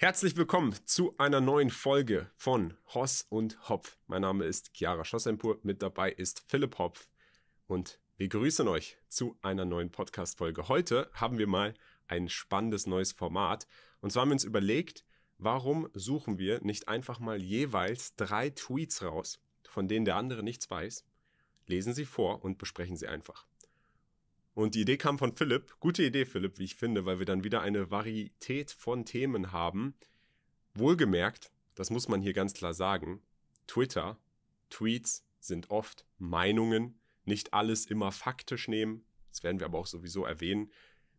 Herzlich willkommen zu einer neuen Folge von Hoss und Hopf. Mein Name ist Chiara Schossempur, mit dabei ist Philipp Hopf und wir grüßen euch zu einer neuen Podcast-Folge. Heute haben wir mal ein spannendes neues Format und zwar haben wir uns überlegt, warum suchen wir nicht einfach mal jeweils drei Tweets raus, von denen der andere nichts weiß, lesen sie vor und besprechen sie einfach. Und die Idee kam von Philipp. Gute Idee, Philipp, wie ich finde, weil wir dann wieder eine Varietät von Themen haben. Wohlgemerkt, das muss man hier ganz klar sagen, Twitter, Tweets sind oft Meinungen, nicht alles immer faktisch nehmen. Das werden wir aber auch sowieso erwähnen.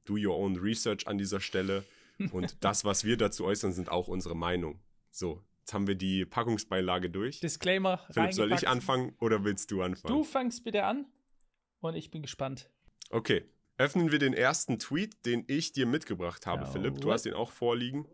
Do your own research an dieser Stelle. Und das, was wir dazu äußern, sind auch unsere Meinung. So, jetzt haben wir die Packungsbeilage durch. Disclaimer. Philipp, soll ich anfangen oder willst du anfangen? Du fangst bitte an und ich bin gespannt. Okay, öffnen wir den ersten Tweet, den ich dir mitgebracht habe, ja, Philipp. Du hast ihn auch vorliegen.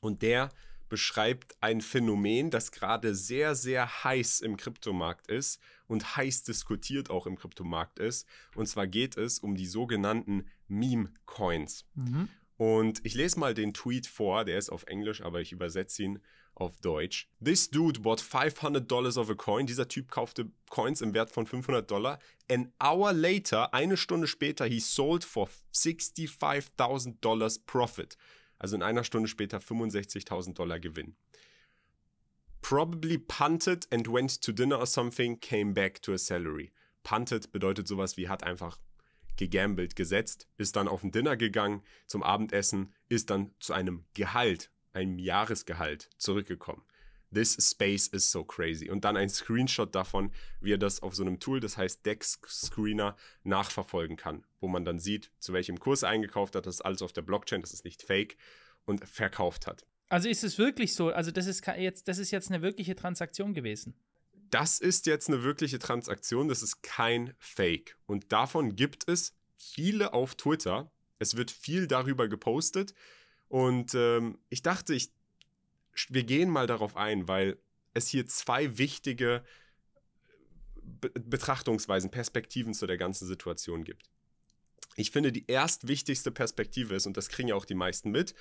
Und der beschreibt ein Phänomen, das gerade sehr, sehr heiß im Kryptomarkt ist und heiß diskutiert auch im Kryptomarkt ist. Und zwar geht es um die sogenannten Meme-Coins. Mhm. Und ich lese mal den Tweet vor, der ist auf Englisch, aber ich übersetze ihn auf Deutsch. This dude bought 500 dollars of a coin. Dieser Typ kaufte Coins im Wert von 500 Dollar. An hour later, eine Stunde später, he sold for 65.000 dollars profit. Also in einer Stunde später 65.000 Dollar Gewinn. Probably punted and went to dinner or something, came back to a salary. Punted bedeutet sowas wie hat einfach gegambelt, gesetzt, ist dann auf ein Dinner gegangen zum Abendessen, ist dann zu einem Gehalt einem Jahresgehalt zurückgekommen. This space is so crazy. Und dann ein Screenshot davon, wie er das auf so einem Tool, das heißt Dex Screener, nachverfolgen kann, wo man dann sieht, zu welchem Kurs er eingekauft hat, das ist alles auf der Blockchain, das ist nicht fake und verkauft hat. Also ist es wirklich so? Also das ist jetzt, das ist jetzt eine wirkliche Transaktion gewesen. Das ist jetzt eine wirkliche Transaktion, das ist kein Fake. Und davon gibt es viele auf Twitter. Es wird viel darüber gepostet. Und ähm, ich dachte, ich, wir gehen mal darauf ein, weil es hier zwei wichtige Be Betrachtungsweisen, Perspektiven zu der ganzen Situation gibt. Ich finde, die erstwichtigste Perspektive ist, und das kriegen ja auch die meisten mit,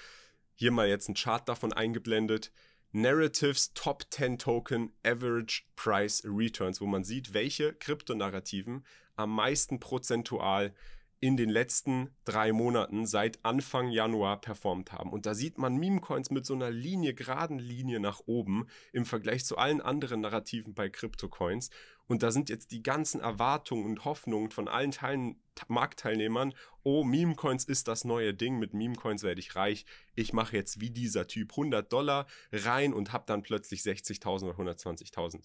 hier mal jetzt ein Chart davon eingeblendet, Narratives Top 10 Token Average Price Returns, wo man sieht, welche Kryptonarrativen am meisten prozentual in den letzten drei Monaten seit Anfang Januar performt haben. Und da sieht man Meme-Coins mit so einer Linie, geraden Linie nach oben im Vergleich zu allen anderen Narrativen bei Crypto-Coins. Und da sind jetzt die ganzen Erwartungen und Hoffnungen von allen Teilen, Marktteilnehmern, oh, Meme-Coins ist das neue Ding, mit Meme-Coins werde ich reich. Ich mache jetzt wie dieser Typ 100 Dollar rein und habe dann plötzlich 60.000 oder 120.000.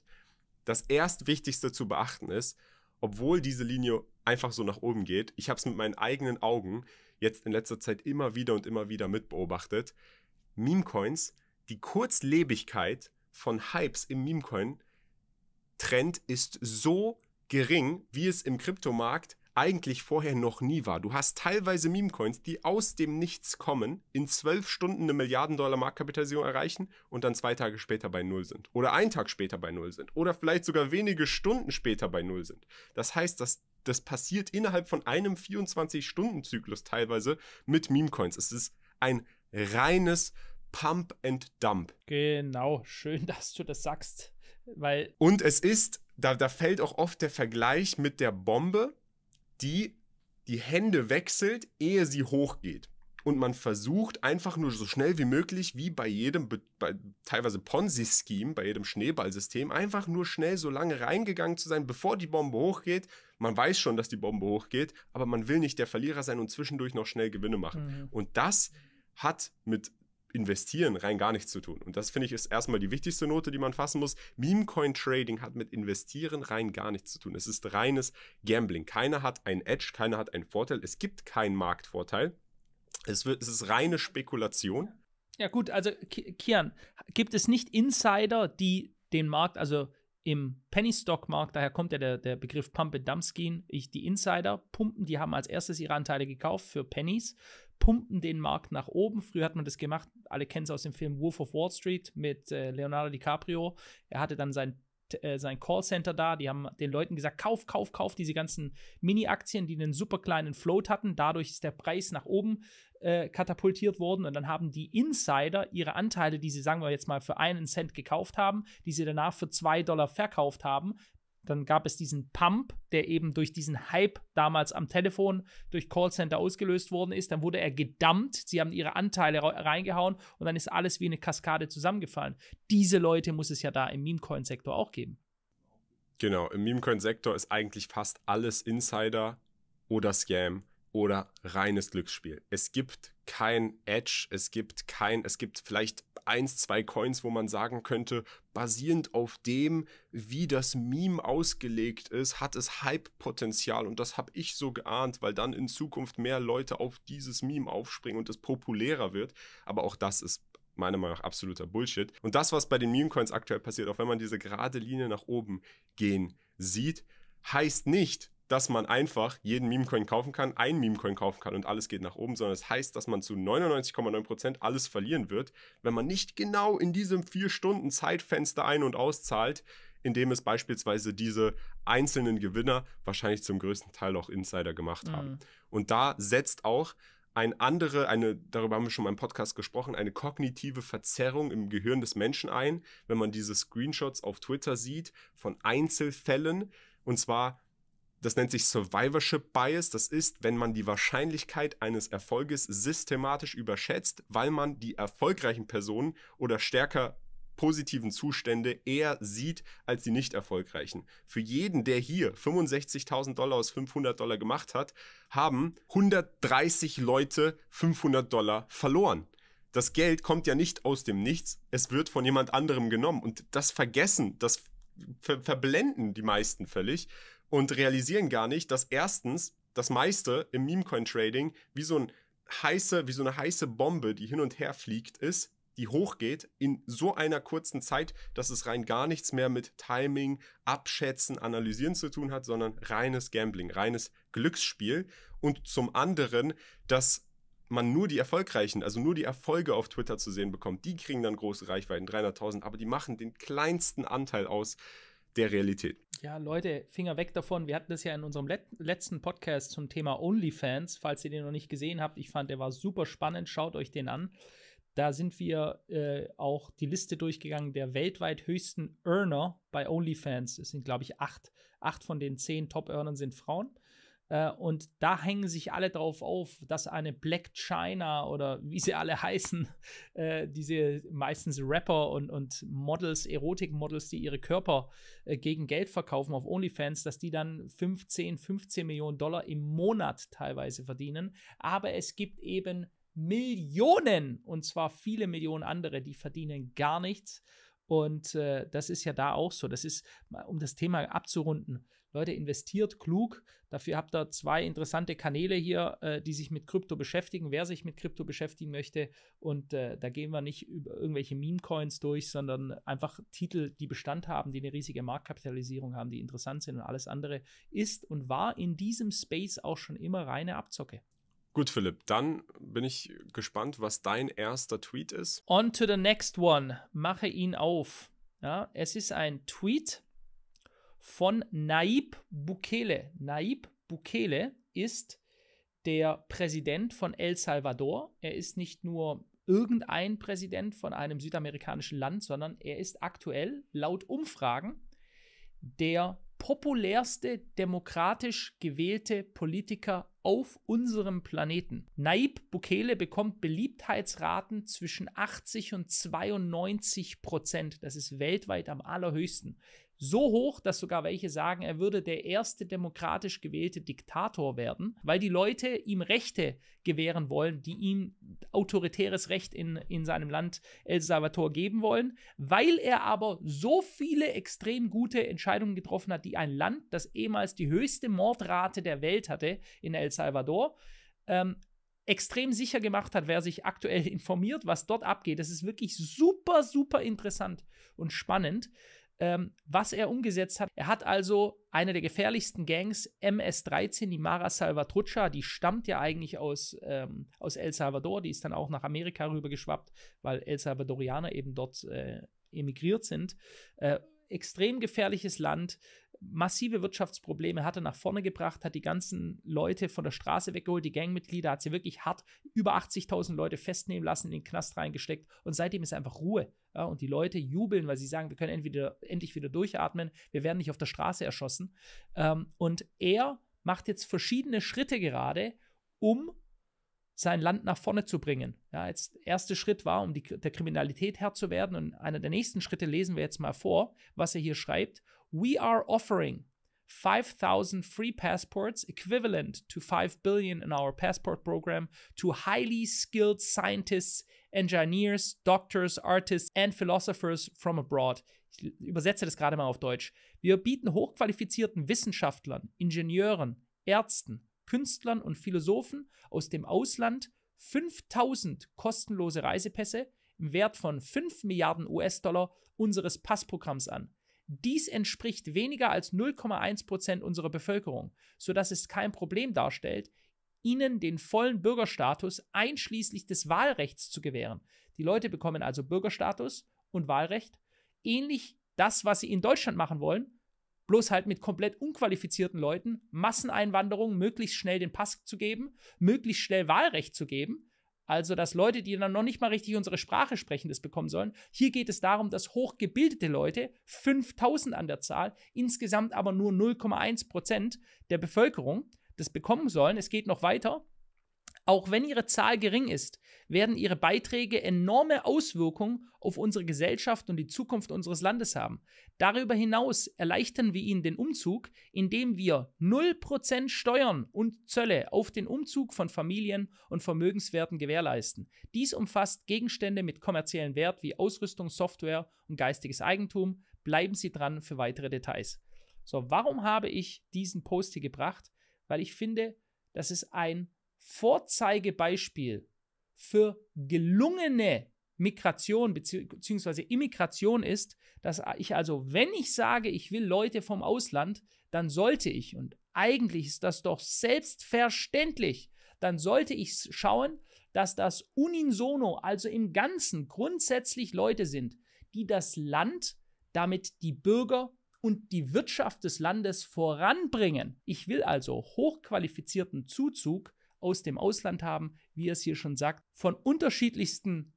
Das erstwichtigste zu beachten ist, obwohl diese Linie einfach so nach oben geht. Ich habe es mit meinen eigenen Augen jetzt in letzter Zeit immer wieder und immer wieder mitbeobachtet. Meme-Coins, die Kurzlebigkeit von Hypes im Meme-Coin-Trend ist so gering, wie es im Kryptomarkt eigentlich vorher noch nie war. Du hast teilweise Meme-Coins, die aus dem Nichts kommen, in zwölf Stunden eine Milliarden-Dollar Marktkapitalisierung erreichen und dann zwei Tage später bei Null sind. Oder einen Tag später bei Null sind. Oder vielleicht sogar wenige Stunden später bei Null sind. Das heißt, dass das passiert innerhalb von einem 24-Stunden-Zyklus teilweise mit Meme-Coins. Es ist ein reines Pump and Dump. Genau, schön, dass du das sagst. Weil und es ist, da, da fällt auch oft der Vergleich mit der Bombe, die die Hände wechselt, ehe sie hochgeht. Und man versucht einfach nur so schnell wie möglich, wie bei jedem, bei, teilweise Ponzi-Scheme, bei jedem Schneeballsystem, einfach nur schnell so lange reingegangen zu sein, bevor die Bombe hochgeht. Man weiß schon, dass die Bombe hochgeht, aber man will nicht der Verlierer sein und zwischendurch noch schnell Gewinne machen. Mhm. Und das hat mit Investieren rein gar nichts zu tun. Und das finde ich ist erstmal die wichtigste Note, die man fassen muss. Meme-Coin Trading hat mit Investieren rein gar nichts zu tun. Es ist reines Gambling. Keiner hat ein Edge, keiner hat einen Vorteil. Es gibt keinen Marktvorteil. Es, wird, es ist reine Spekulation. Ja, gut, also Kian, gibt es nicht Insider, die den Markt, also im Penny Stock Markt, daher kommt ja der, der Begriff Pump and Dump Scheme, ich, die Insider pumpen, die haben als erstes ihre Anteile gekauft für Pennies, pumpen den Markt nach oben. Früher hat man das gemacht, alle kennen es aus dem Film Wolf of Wall Street mit äh, Leonardo DiCaprio. Er hatte dann sein äh, sein Callcenter da, die haben den Leuten gesagt, kauf, kauf, kauf diese ganzen Mini-Aktien, die einen super kleinen Float hatten. Dadurch ist der Preis nach oben äh, katapultiert wurden und dann haben die Insider ihre Anteile, die sie, sagen wir jetzt mal, für einen Cent gekauft haben, die sie danach für zwei Dollar verkauft haben, dann gab es diesen Pump, der eben durch diesen Hype damals am Telefon durch Callcenter ausgelöst worden ist. Dann wurde er gedumpt. Sie haben ihre Anteile reingehauen und dann ist alles wie eine Kaskade zusammengefallen. Diese Leute muss es ja da im Meme-Coin-Sektor auch geben. Genau, im Meme-Coin-Sektor ist eigentlich fast alles Insider oder Scam oder reines Glücksspiel. Es gibt kein Edge, es gibt kein, es gibt vielleicht eins, zwei Coins, wo man sagen könnte, basierend auf dem, wie das Meme ausgelegt ist, hat es Hype-Potenzial und das habe ich so geahnt, weil dann in Zukunft mehr Leute auf dieses Meme aufspringen und es populärer wird. Aber auch das ist meiner Meinung nach absoluter Bullshit. Und das, was bei den Meme-Coins aktuell passiert, auch wenn man diese gerade Linie nach oben gehen sieht, heißt nicht, dass man einfach jeden Meme-Coin kaufen kann, einen Meme-Coin kaufen kann und alles geht nach oben, sondern es das heißt, dass man zu 99,9% alles verlieren wird, wenn man nicht genau in diesem 4 Stunden Zeitfenster ein- und auszahlt, indem es beispielsweise diese einzelnen Gewinner wahrscheinlich zum größten Teil auch Insider gemacht haben. Mhm. Und da setzt auch ein andere, eine, darüber haben wir schon mal im Podcast gesprochen, eine kognitive Verzerrung im Gehirn des Menschen ein, wenn man diese Screenshots auf Twitter sieht von Einzelfällen. Und zwar das nennt sich Survivorship Bias. Das ist, wenn man die Wahrscheinlichkeit eines Erfolges systematisch überschätzt, weil man die erfolgreichen Personen oder stärker positiven Zustände eher sieht als die nicht erfolgreichen. Für jeden, der hier 65.000 Dollar aus 500 Dollar gemacht hat, haben 130 Leute 500 Dollar verloren. Das Geld kommt ja nicht aus dem Nichts, es wird von jemand anderem genommen und das Vergessen, das ver verblenden die meisten völlig und realisieren gar nicht, dass erstens das meiste im Meme-Coin-Trading wie so ein heiße, wie so eine heiße Bombe, die hin und her fliegt, ist, die hochgeht in so einer kurzen Zeit, dass es rein gar nichts mehr mit Timing, Abschätzen, Analysieren zu tun hat, sondern reines Gambling, reines Glücksspiel. Und zum anderen, dass man nur die Erfolgreichen, also nur die Erfolge auf Twitter zu sehen bekommt, die kriegen dann große Reichweiten, 300.000, aber die machen den kleinsten Anteil aus der Realität. Ja, Leute, Finger weg davon. Wir hatten das ja in unserem let letzten Podcast zum Thema OnlyFans. Falls ihr den noch nicht gesehen habt, ich fand, der war super spannend. Schaut euch den an. Da sind wir äh, auch die Liste durchgegangen der weltweit höchsten Earner bei OnlyFans. Es sind, glaube ich, acht. Acht von den zehn Top-Earnern sind Frauen. Äh, und da hängen sich alle drauf auf, dass eine Black China oder wie sie alle heißen, äh, diese meistens Rapper und, und Models, Erotikmodels, die ihre Körper äh, gegen Geld verkaufen auf OnlyFans, dass die dann 15, 15 Millionen Dollar im Monat teilweise verdienen. Aber es gibt eben Millionen, und zwar viele Millionen andere, die verdienen gar nichts. Und äh, das ist ja da auch so. Das ist, um das Thema abzurunden, Leute, investiert klug. Dafür habt ihr zwei interessante Kanäle hier, äh, die sich mit Krypto beschäftigen. Wer sich mit Krypto beschäftigen möchte, und äh, da gehen wir nicht über irgendwelche Meme-Coins durch, sondern einfach Titel, die Bestand haben, die eine riesige Marktkapitalisierung haben, die interessant sind und alles andere ist und war in diesem Space auch schon immer reine Abzocke. Gut, Philipp, dann bin ich gespannt, was dein erster Tweet ist. On to the next one. Mache ihn auf. Ja, es ist ein Tweet von Naib Bukele. Naib Bukele ist der Präsident von El Salvador. Er ist nicht nur irgendein Präsident von einem südamerikanischen Land, sondern er ist aktuell laut Umfragen der populärste demokratisch gewählte Politiker auf unserem Planeten. Naib Bukele bekommt Beliebtheitsraten zwischen 80 und 92 Prozent. Das ist weltweit am allerhöchsten so hoch, dass sogar welche sagen, er würde der erste demokratisch gewählte Diktator werden, weil die Leute ihm Rechte gewähren wollen, die ihm autoritäres Recht in, in seinem Land El Salvador geben wollen, weil er aber so viele extrem gute Entscheidungen getroffen hat, die ein Land, das ehemals die höchste Mordrate der Welt hatte in El Salvador, ähm, extrem sicher gemacht hat, wer sich aktuell informiert, was dort abgeht. Das ist wirklich super, super interessant und spannend ähm, was er umgesetzt hat. Er hat also eine der gefährlichsten Gangs, MS-13, die Mara Salvatrucha, die stammt ja eigentlich aus, ähm, aus El Salvador, die ist dann auch nach Amerika rübergeschwappt, weil El Salvadorianer eben dort äh, emigriert sind. Äh, extrem gefährliches Land, massive Wirtschaftsprobleme hatte nach vorne gebracht, hat die ganzen Leute von der Straße weggeholt, die Gangmitglieder hat sie wirklich hart über 80.000 Leute festnehmen lassen, in den Knast reingesteckt und seitdem ist einfach Ruhe. Ja, und die Leute jubeln, weil sie sagen, wir können entweder, endlich wieder durchatmen, wir werden nicht auf der Straße erschossen. Ähm, und er macht jetzt verschiedene Schritte gerade, um sein Land nach vorne zu bringen. Ja, jetzt erster Schritt war, um die, der Kriminalität Herr zu werden. Und einer der nächsten Schritte lesen wir jetzt mal vor, was er hier schreibt. We are offering 5,000 free passports, equivalent to 5 billion in our passport program, to highly skilled scientists, engineers, doctors, artists and philosophers from abroad. Ich übersetze das gerade mal auf Deutsch. Wir bieten hochqualifizierten Wissenschaftlern, Ingenieuren, Ärzten, Künstlern und Philosophen aus dem Ausland 5000 kostenlose Reisepässe im Wert von 5 Milliarden US-Dollar unseres Passprogramms an. Dies entspricht weniger als 0,1 Prozent unserer Bevölkerung, sodass es kein Problem darstellt, ihnen den vollen Bürgerstatus einschließlich des Wahlrechts zu gewähren. Die Leute bekommen also Bürgerstatus und Wahlrecht, ähnlich das, was sie in Deutschland machen wollen, bloß halt mit komplett unqualifizierten Leuten, Masseneinwanderung, möglichst schnell den Pass zu geben, möglichst schnell Wahlrecht zu geben also, dass Leute, die dann noch nicht mal richtig unsere Sprache sprechen, das bekommen sollen. Hier geht es darum, dass hochgebildete Leute, 5000 an der Zahl, insgesamt aber nur 0,1 Prozent der Bevölkerung, das bekommen sollen. Es geht noch weiter. Auch wenn ihre Zahl gering ist, werden ihre Beiträge enorme Auswirkungen auf unsere Gesellschaft und die Zukunft unseres Landes haben. Darüber hinaus erleichtern wir ihnen den Umzug, indem wir 0% Steuern und Zölle auf den Umzug von Familien und Vermögenswerten gewährleisten. Dies umfasst Gegenstände mit kommerziellem Wert wie Ausrüstung, Software und geistiges Eigentum. Bleiben Sie dran für weitere Details. So, warum habe ich diesen Post hier gebracht? Weil ich finde, das ist ein Vorzeigebeispiel für gelungene Migration bzw. Immigration ist, dass ich also, wenn ich sage, ich will Leute vom Ausland, dann sollte ich, und eigentlich ist das doch selbstverständlich, dann sollte ich schauen, dass das unisono, also im Ganzen grundsätzlich Leute sind, die das Land, damit die Bürger und die Wirtschaft des Landes voranbringen. Ich will also hochqualifizierten Zuzug aus dem Ausland haben, wie er es hier schon sagt, von unterschiedlichsten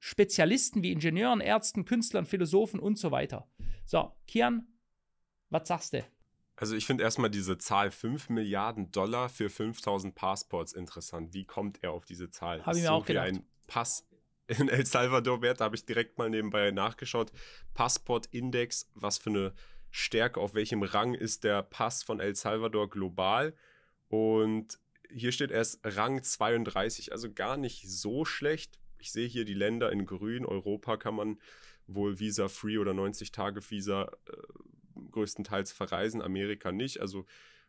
Spezialisten wie Ingenieuren, Ärzten, Künstlern, Philosophen und so weiter. So, Kian, was sagst du? Also ich finde erstmal diese Zahl 5 Milliarden Dollar für 5000 Passports interessant. Wie kommt er auf diese Zahl? Habe ich mir so auch gedacht. ein Pass in El Salvador wert, da habe ich direkt mal nebenbei nachgeschaut. Passportindex, was für eine Stärke, auf welchem Rang ist der Pass von El Salvador global? Und hier steht erst Rang 32, also gar nicht so schlecht. Ich sehe hier die Länder in grün. Europa kann man wohl Visa-free oder 90-Tage-Visa äh, größtenteils verreisen, Amerika nicht. Also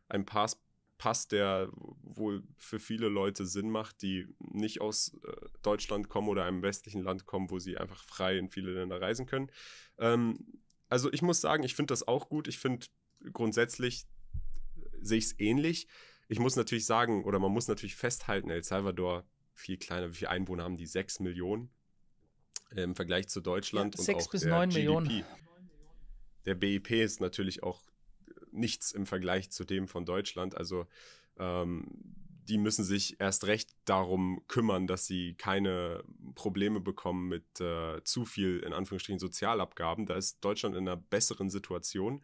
ein Pass, Pass, der wohl für viele Leute Sinn macht, die nicht aus äh, Deutschland kommen oder einem westlichen Land kommen, wo sie einfach frei in viele Länder reisen können. Ähm, also ich muss sagen, ich finde das auch gut. Ich finde grundsätzlich sehe ich es ähnlich. Ich muss natürlich sagen, oder man muss natürlich festhalten, El Salvador viel kleiner. Wie viele Einwohner haben die? Sechs Millionen äh, im Vergleich zu Deutschland. Ja, sechs bis neun Millionen. Der BIP ist natürlich auch nichts im Vergleich zu dem von Deutschland. Also ähm, die müssen sich erst recht darum kümmern, dass sie keine Probleme bekommen mit äh, zu viel, in Anführungsstrichen, Sozialabgaben. Da ist Deutschland in einer besseren Situation.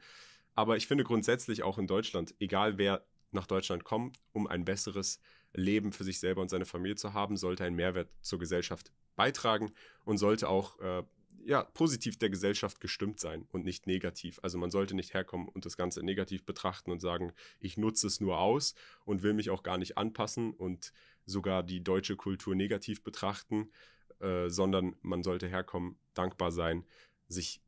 Aber ich finde grundsätzlich auch in Deutschland, egal wer nach Deutschland kommt, um ein besseres Leben für sich selber und seine Familie zu haben, sollte einen Mehrwert zur Gesellschaft beitragen und sollte auch äh, ja, positiv der Gesellschaft gestimmt sein und nicht negativ. Also man sollte nicht herkommen und das Ganze negativ betrachten und sagen, ich nutze es nur aus und will mich auch gar nicht anpassen und sogar die deutsche Kultur negativ betrachten, äh, sondern man sollte herkommen, dankbar sein, sich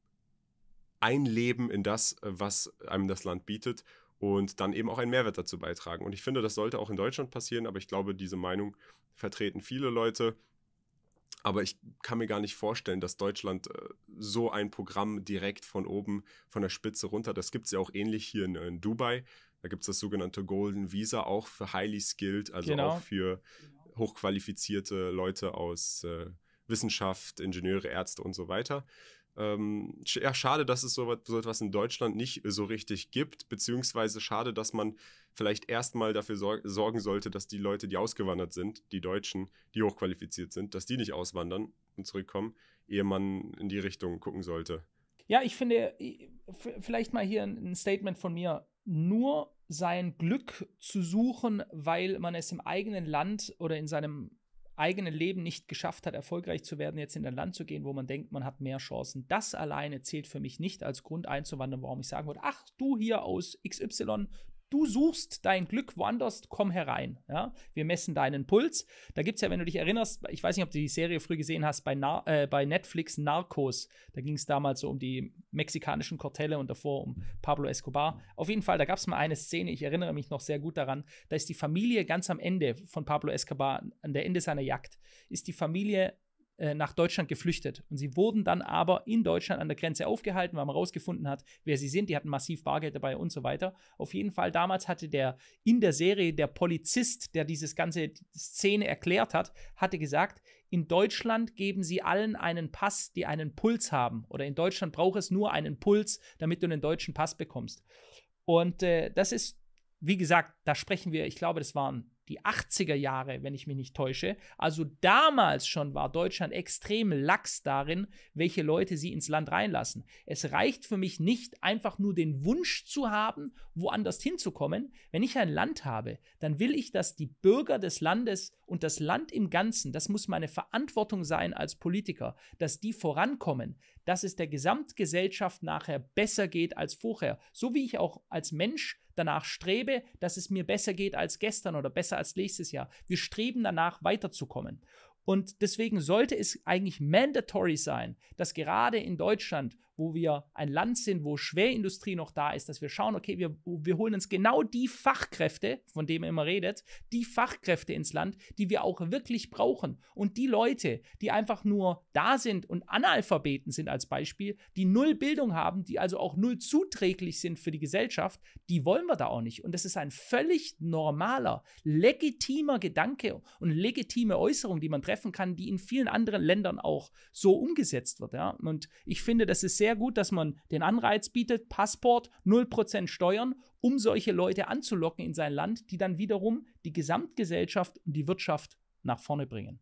einleben in das, äh, was einem das Land bietet und dann eben auch einen Mehrwert dazu beitragen. Und ich finde, das sollte auch in Deutschland passieren, aber ich glaube, diese Meinung vertreten viele Leute. Aber ich kann mir gar nicht vorstellen, dass Deutschland äh, so ein Programm direkt von oben, von der Spitze runter, das gibt es ja auch ähnlich hier in, in Dubai. Da gibt es das sogenannte Golden Visa, auch für highly skilled, also genau. auch für hochqualifizierte Leute aus äh, Wissenschaft, Ingenieure, Ärzte und so weiter. Ähm, ja, schade, dass es so, so etwas in Deutschland nicht so richtig gibt, beziehungsweise schade, dass man vielleicht erstmal dafür sor sorgen sollte, dass die Leute, die ausgewandert sind, die Deutschen, die hochqualifiziert sind, dass die nicht auswandern und zurückkommen, ehe man in die Richtung gucken sollte. Ja, ich finde, vielleicht mal hier ein Statement von mir. Nur sein Glück zu suchen, weil man es im eigenen Land oder in seinem eigenen Leben nicht geschafft hat, erfolgreich zu werden, jetzt in ein Land zu gehen, wo man denkt, man hat mehr Chancen. Das alleine zählt für mich nicht als Grund einzuwandern, warum ich sagen würde, ach, du hier aus XY, Du suchst dein Glück woanders, komm herein. Ja? Wir messen deinen Puls. Da gibt es ja, wenn du dich erinnerst, ich weiß nicht, ob du die Serie früh gesehen hast, bei, Nar äh, bei Netflix Narcos. Da ging es damals so um die mexikanischen Kartelle und davor um Pablo Escobar. Auf jeden Fall, da gab es mal eine Szene, ich erinnere mich noch sehr gut daran. Da ist die Familie ganz am Ende von Pablo Escobar, an der Ende seiner Jagd, ist die Familie nach Deutschland geflüchtet. Und sie wurden dann aber in Deutschland an der Grenze aufgehalten, weil man herausgefunden hat, wer sie sind. Die hatten massiv Bargeld dabei und so weiter. Auf jeden Fall, damals hatte der in der Serie der Polizist, der dieses ganze Szene erklärt hat, hatte gesagt, in Deutschland geben sie allen einen Pass, die einen Puls haben. Oder in Deutschland braucht es nur einen Puls, damit du einen deutschen Pass bekommst. Und äh, das ist, wie gesagt, da sprechen wir, ich glaube, das waren die 80er Jahre, wenn ich mich nicht täusche. Also damals schon war Deutschland extrem lax darin, welche Leute sie ins Land reinlassen. Es reicht für mich nicht einfach nur den Wunsch zu haben, woanders hinzukommen. Wenn ich ein Land habe, dann will ich, dass die Bürger des Landes und das Land im Ganzen, das muss meine Verantwortung sein als Politiker, dass die vorankommen, dass es der Gesamtgesellschaft nachher besser geht als vorher. So wie ich auch als Mensch danach strebe, dass es mir besser geht als gestern oder besser als nächstes Jahr. Wir streben danach weiterzukommen. Und deswegen sollte es eigentlich mandatory sein, dass gerade in Deutschland wo wir ein Land sind, wo Schwerindustrie noch da ist, dass wir schauen, okay, wir, wir holen uns genau die Fachkräfte, von denen ihr immer redet, die Fachkräfte ins Land, die wir auch wirklich brauchen. Und die Leute, die einfach nur da sind und Analphabeten sind als Beispiel, die null Bildung haben, die also auch null zuträglich sind für die Gesellschaft, die wollen wir da auch nicht. Und das ist ein völlig normaler, legitimer Gedanke und legitime Äußerung, die man treffen kann, die in vielen anderen Ländern auch so umgesetzt wird. Ja? Und ich finde, das ist sehr sehr gut, dass man den Anreiz bietet, Passport, 0% Steuern, um solche Leute anzulocken in sein Land, die dann wiederum die Gesamtgesellschaft und die Wirtschaft nach vorne bringen.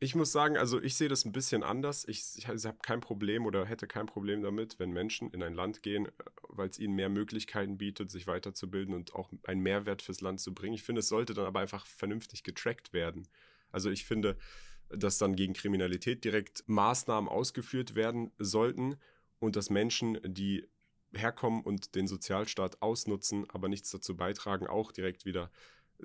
Ich muss sagen, also ich sehe das ein bisschen anders. Ich, ich habe kein Problem oder hätte kein Problem damit, wenn Menschen in ein Land gehen, weil es ihnen mehr Möglichkeiten bietet, sich weiterzubilden und auch einen Mehrwert fürs Land zu bringen. Ich finde, es sollte dann aber einfach vernünftig getrackt werden. Also ich finde, dass dann gegen Kriminalität direkt Maßnahmen ausgeführt werden sollten und dass Menschen, die herkommen und den Sozialstaat ausnutzen, aber nichts dazu beitragen, auch direkt wieder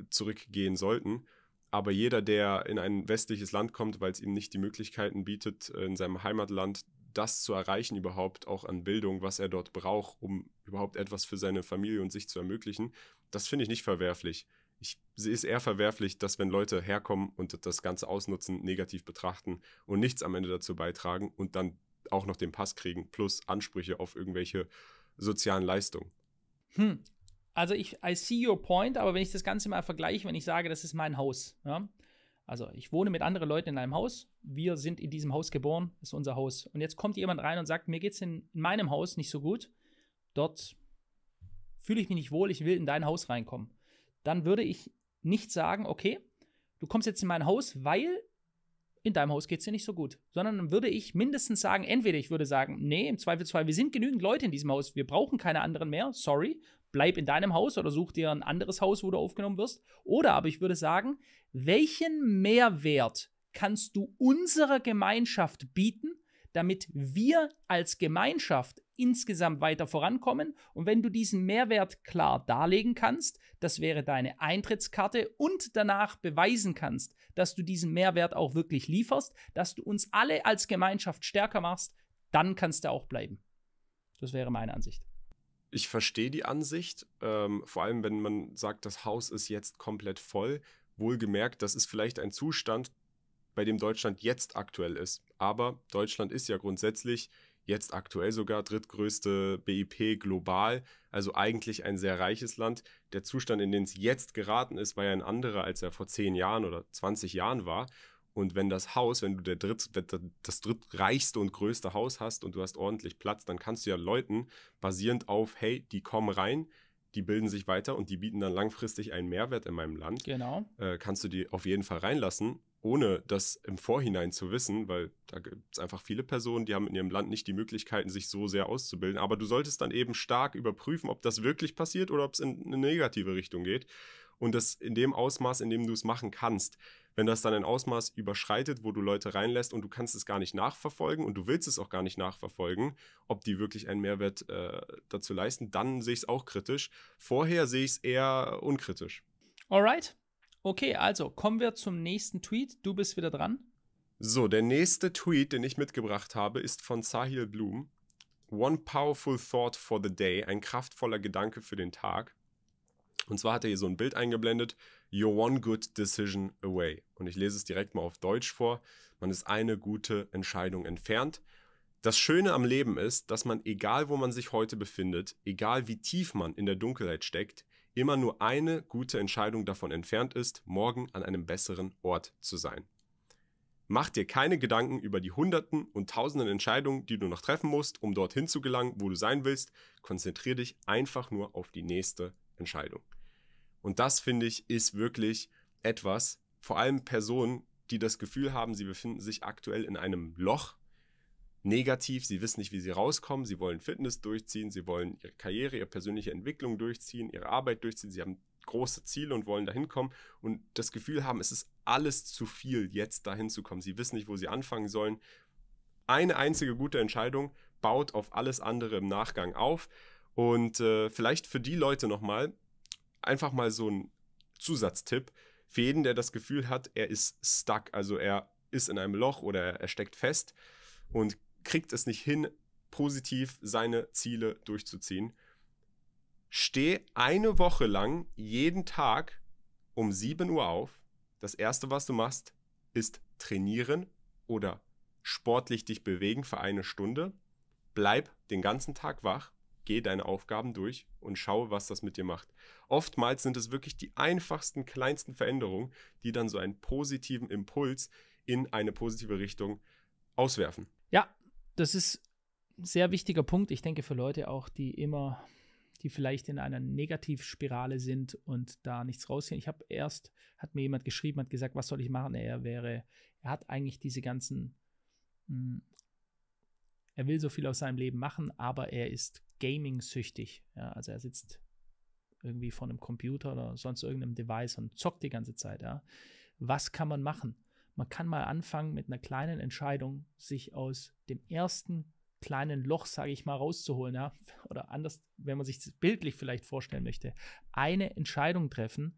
zurückgehen sollten. Aber jeder, der in ein westliches Land kommt, weil es ihm nicht die Möglichkeiten bietet, in seinem Heimatland das zu erreichen, überhaupt auch an Bildung, was er dort braucht, um überhaupt etwas für seine Familie und sich zu ermöglichen, das finde ich nicht verwerflich. Ich sehe es eher verwerflich, dass wenn Leute herkommen und das Ganze ausnutzen, negativ betrachten und nichts am Ende dazu beitragen und dann auch noch den Pass kriegen, plus Ansprüche auf irgendwelche sozialen Leistungen. Hm. Also ich, I see your point, aber wenn ich das Ganze mal vergleiche, wenn ich sage, das ist mein Haus, ja, also ich wohne mit anderen Leuten in einem Haus, wir sind in diesem Haus geboren, ist unser Haus. Und jetzt kommt jemand rein und sagt, mir geht es in meinem Haus nicht so gut, dort fühle ich mich nicht wohl, ich will in dein Haus reinkommen. Dann würde ich nicht sagen, okay, du kommst jetzt in mein Haus, weil in deinem Haus geht es dir nicht so gut. Sondern dann würde ich mindestens sagen, entweder ich würde sagen, nee, im Zweifelsfall, wir sind genügend Leute in diesem Haus, wir brauchen keine anderen mehr, sorry, bleib in deinem Haus oder such dir ein anderes Haus, wo du aufgenommen wirst. Oder aber ich würde sagen, welchen Mehrwert kannst du unserer Gemeinschaft bieten, damit wir als Gemeinschaft insgesamt weiter vorankommen. Und wenn du diesen Mehrwert klar darlegen kannst, das wäre deine Eintrittskarte und danach beweisen kannst, dass du diesen Mehrwert auch wirklich lieferst, dass du uns alle als Gemeinschaft stärker machst, dann kannst du auch bleiben. Das wäre meine Ansicht. Ich verstehe die Ansicht, ähm, vor allem wenn man sagt, das Haus ist jetzt komplett voll. Wohlgemerkt, das ist vielleicht ein Zustand, bei dem Deutschland jetzt aktuell ist. Aber Deutschland ist ja grundsätzlich jetzt aktuell sogar drittgrößte BIP global, also eigentlich ein sehr reiches Land. Der Zustand, in den es jetzt geraten ist, war ja ein anderer, als er vor 10 Jahren oder 20 Jahren war. Und wenn das Haus, wenn du der dritt, das drittreichste und größte Haus hast und du hast ordentlich Platz, dann kannst du ja Leuten basierend auf, hey, die kommen rein, die bilden sich weiter und die bieten dann langfristig einen Mehrwert in meinem Land. Genau. Äh, kannst du die auf jeden Fall reinlassen, ohne das im Vorhinein zu wissen, weil da gibt es einfach viele Personen, die haben in ihrem Land nicht die Möglichkeiten, sich so sehr auszubilden. Aber du solltest dann eben stark überprüfen, ob das wirklich passiert oder ob es in eine negative Richtung geht. Und das in dem Ausmaß, in dem du es machen kannst. Wenn das dann ein Ausmaß überschreitet, wo du Leute reinlässt und du kannst es gar nicht nachverfolgen und du willst es auch gar nicht nachverfolgen, ob die wirklich einen Mehrwert äh, dazu leisten, dann sehe ich es auch kritisch. Vorher sehe ich es eher unkritisch. Alright. Okay, also kommen wir zum nächsten Tweet. Du bist wieder dran. So, der nächste Tweet, den ich mitgebracht habe, ist von Sahil Bloom. One powerful thought for the day, ein kraftvoller Gedanke für den Tag. Und zwar hat er hier so ein Bild eingeblendet, You're one good decision away. Und ich lese es direkt mal auf Deutsch vor. Man ist eine gute Entscheidung entfernt. Das Schöne am Leben ist, dass man, egal wo man sich heute befindet, egal wie tief man in der Dunkelheit steckt, immer nur eine gute Entscheidung davon entfernt ist, morgen an einem besseren Ort zu sein. Mach dir keine Gedanken über die Hunderten und Tausenden Entscheidungen, die du noch treffen musst, um dorthin zu gelangen, wo du sein willst. Konzentriere dich einfach nur auf die nächste Entscheidung. Und das, finde ich, ist wirklich etwas, vor allem Personen, die das Gefühl haben, sie befinden sich aktuell in einem Loch, negativ, sie wissen nicht, wie sie rauskommen, sie wollen Fitness durchziehen, sie wollen ihre Karriere, ihre persönliche Entwicklung durchziehen, ihre Arbeit durchziehen, sie haben große Ziele und wollen dahin kommen. Und das Gefühl haben, es ist alles zu viel, jetzt dahin zu kommen. Sie wissen nicht, wo sie anfangen sollen. Eine einzige gute Entscheidung baut auf alles andere im Nachgang auf. Und äh, vielleicht für die Leute nochmal, einfach mal so ein Zusatztipp für jeden, der das Gefühl hat, er ist stuck, also er ist in einem Loch oder er steckt fest. Und kriegt es nicht hin, positiv seine Ziele durchzuziehen. Steh eine Woche lang jeden Tag um 7 Uhr auf. Das erste, was du machst, ist trainieren oder sportlich dich bewegen für eine Stunde. Bleib den ganzen Tag wach geh deine Aufgaben durch und schau, was das mit dir macht. Oftmals sind es wirklich die einfachsten, kleinsten Veränderungen, die dann so einen positiven Impuls in eine positive Richtung auswerfen. Ja, das ist ein sehr wichtiger Punkt. Ich denke für Leute auch, die immer, die vielleicht in einer Negativspirale sind und da nichts rausgehen. Ich habe erst, hat mir jemand geschrieben, hat gesagt, was soll ich machen? Er wäre, er hat eigentlich diese ganzen hm, er will so viel aus seinem Leben machen, aber er ist Gaming-süchtig. Ja, also er sitzt irgendwie vor einem Computer oder sonst irgendeinem Device und zockt die ganze Zeit. Ja. Was kann man machen? Man kann mal anfangen mit einer kleinen Entscheidung, sich aus dem ersten kleinen Loch, sage ich mal, rauszuholen. Ja. Oder anders, wenn man sich das bildlich vielleicht vorstellen möchte, eine Entscheidung treffen,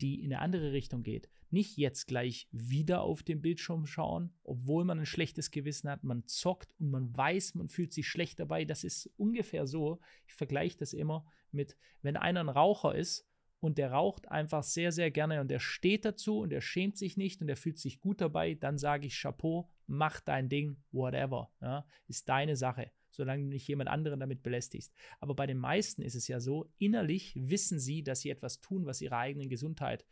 die in eine andere Richtung geht nicht jetzt gleich wieder auf den Bildschirm schauen, obwohl man ein schlechtes Gewissen hat. Man zockt und man weiß, man fühlt sich schlecht dabei. Das ist ungefähr so. Ich vergleiche das immer mit, wenn einer ein Raucher ist und der raucht einfach sehr, sehr gerne und der steht dazu und der schämt sich nicht und der fühlt sich gut dabei, dann sage ich Chapeau, mach dein Ding, whatever. Ja, ist deine Sache solange du nicht jemand anderen damit belästigst. Aber bei den meisten ist es ja so, innerlich wissen sie, dass sie etwas tun, was ihrer eigenen Gesundheit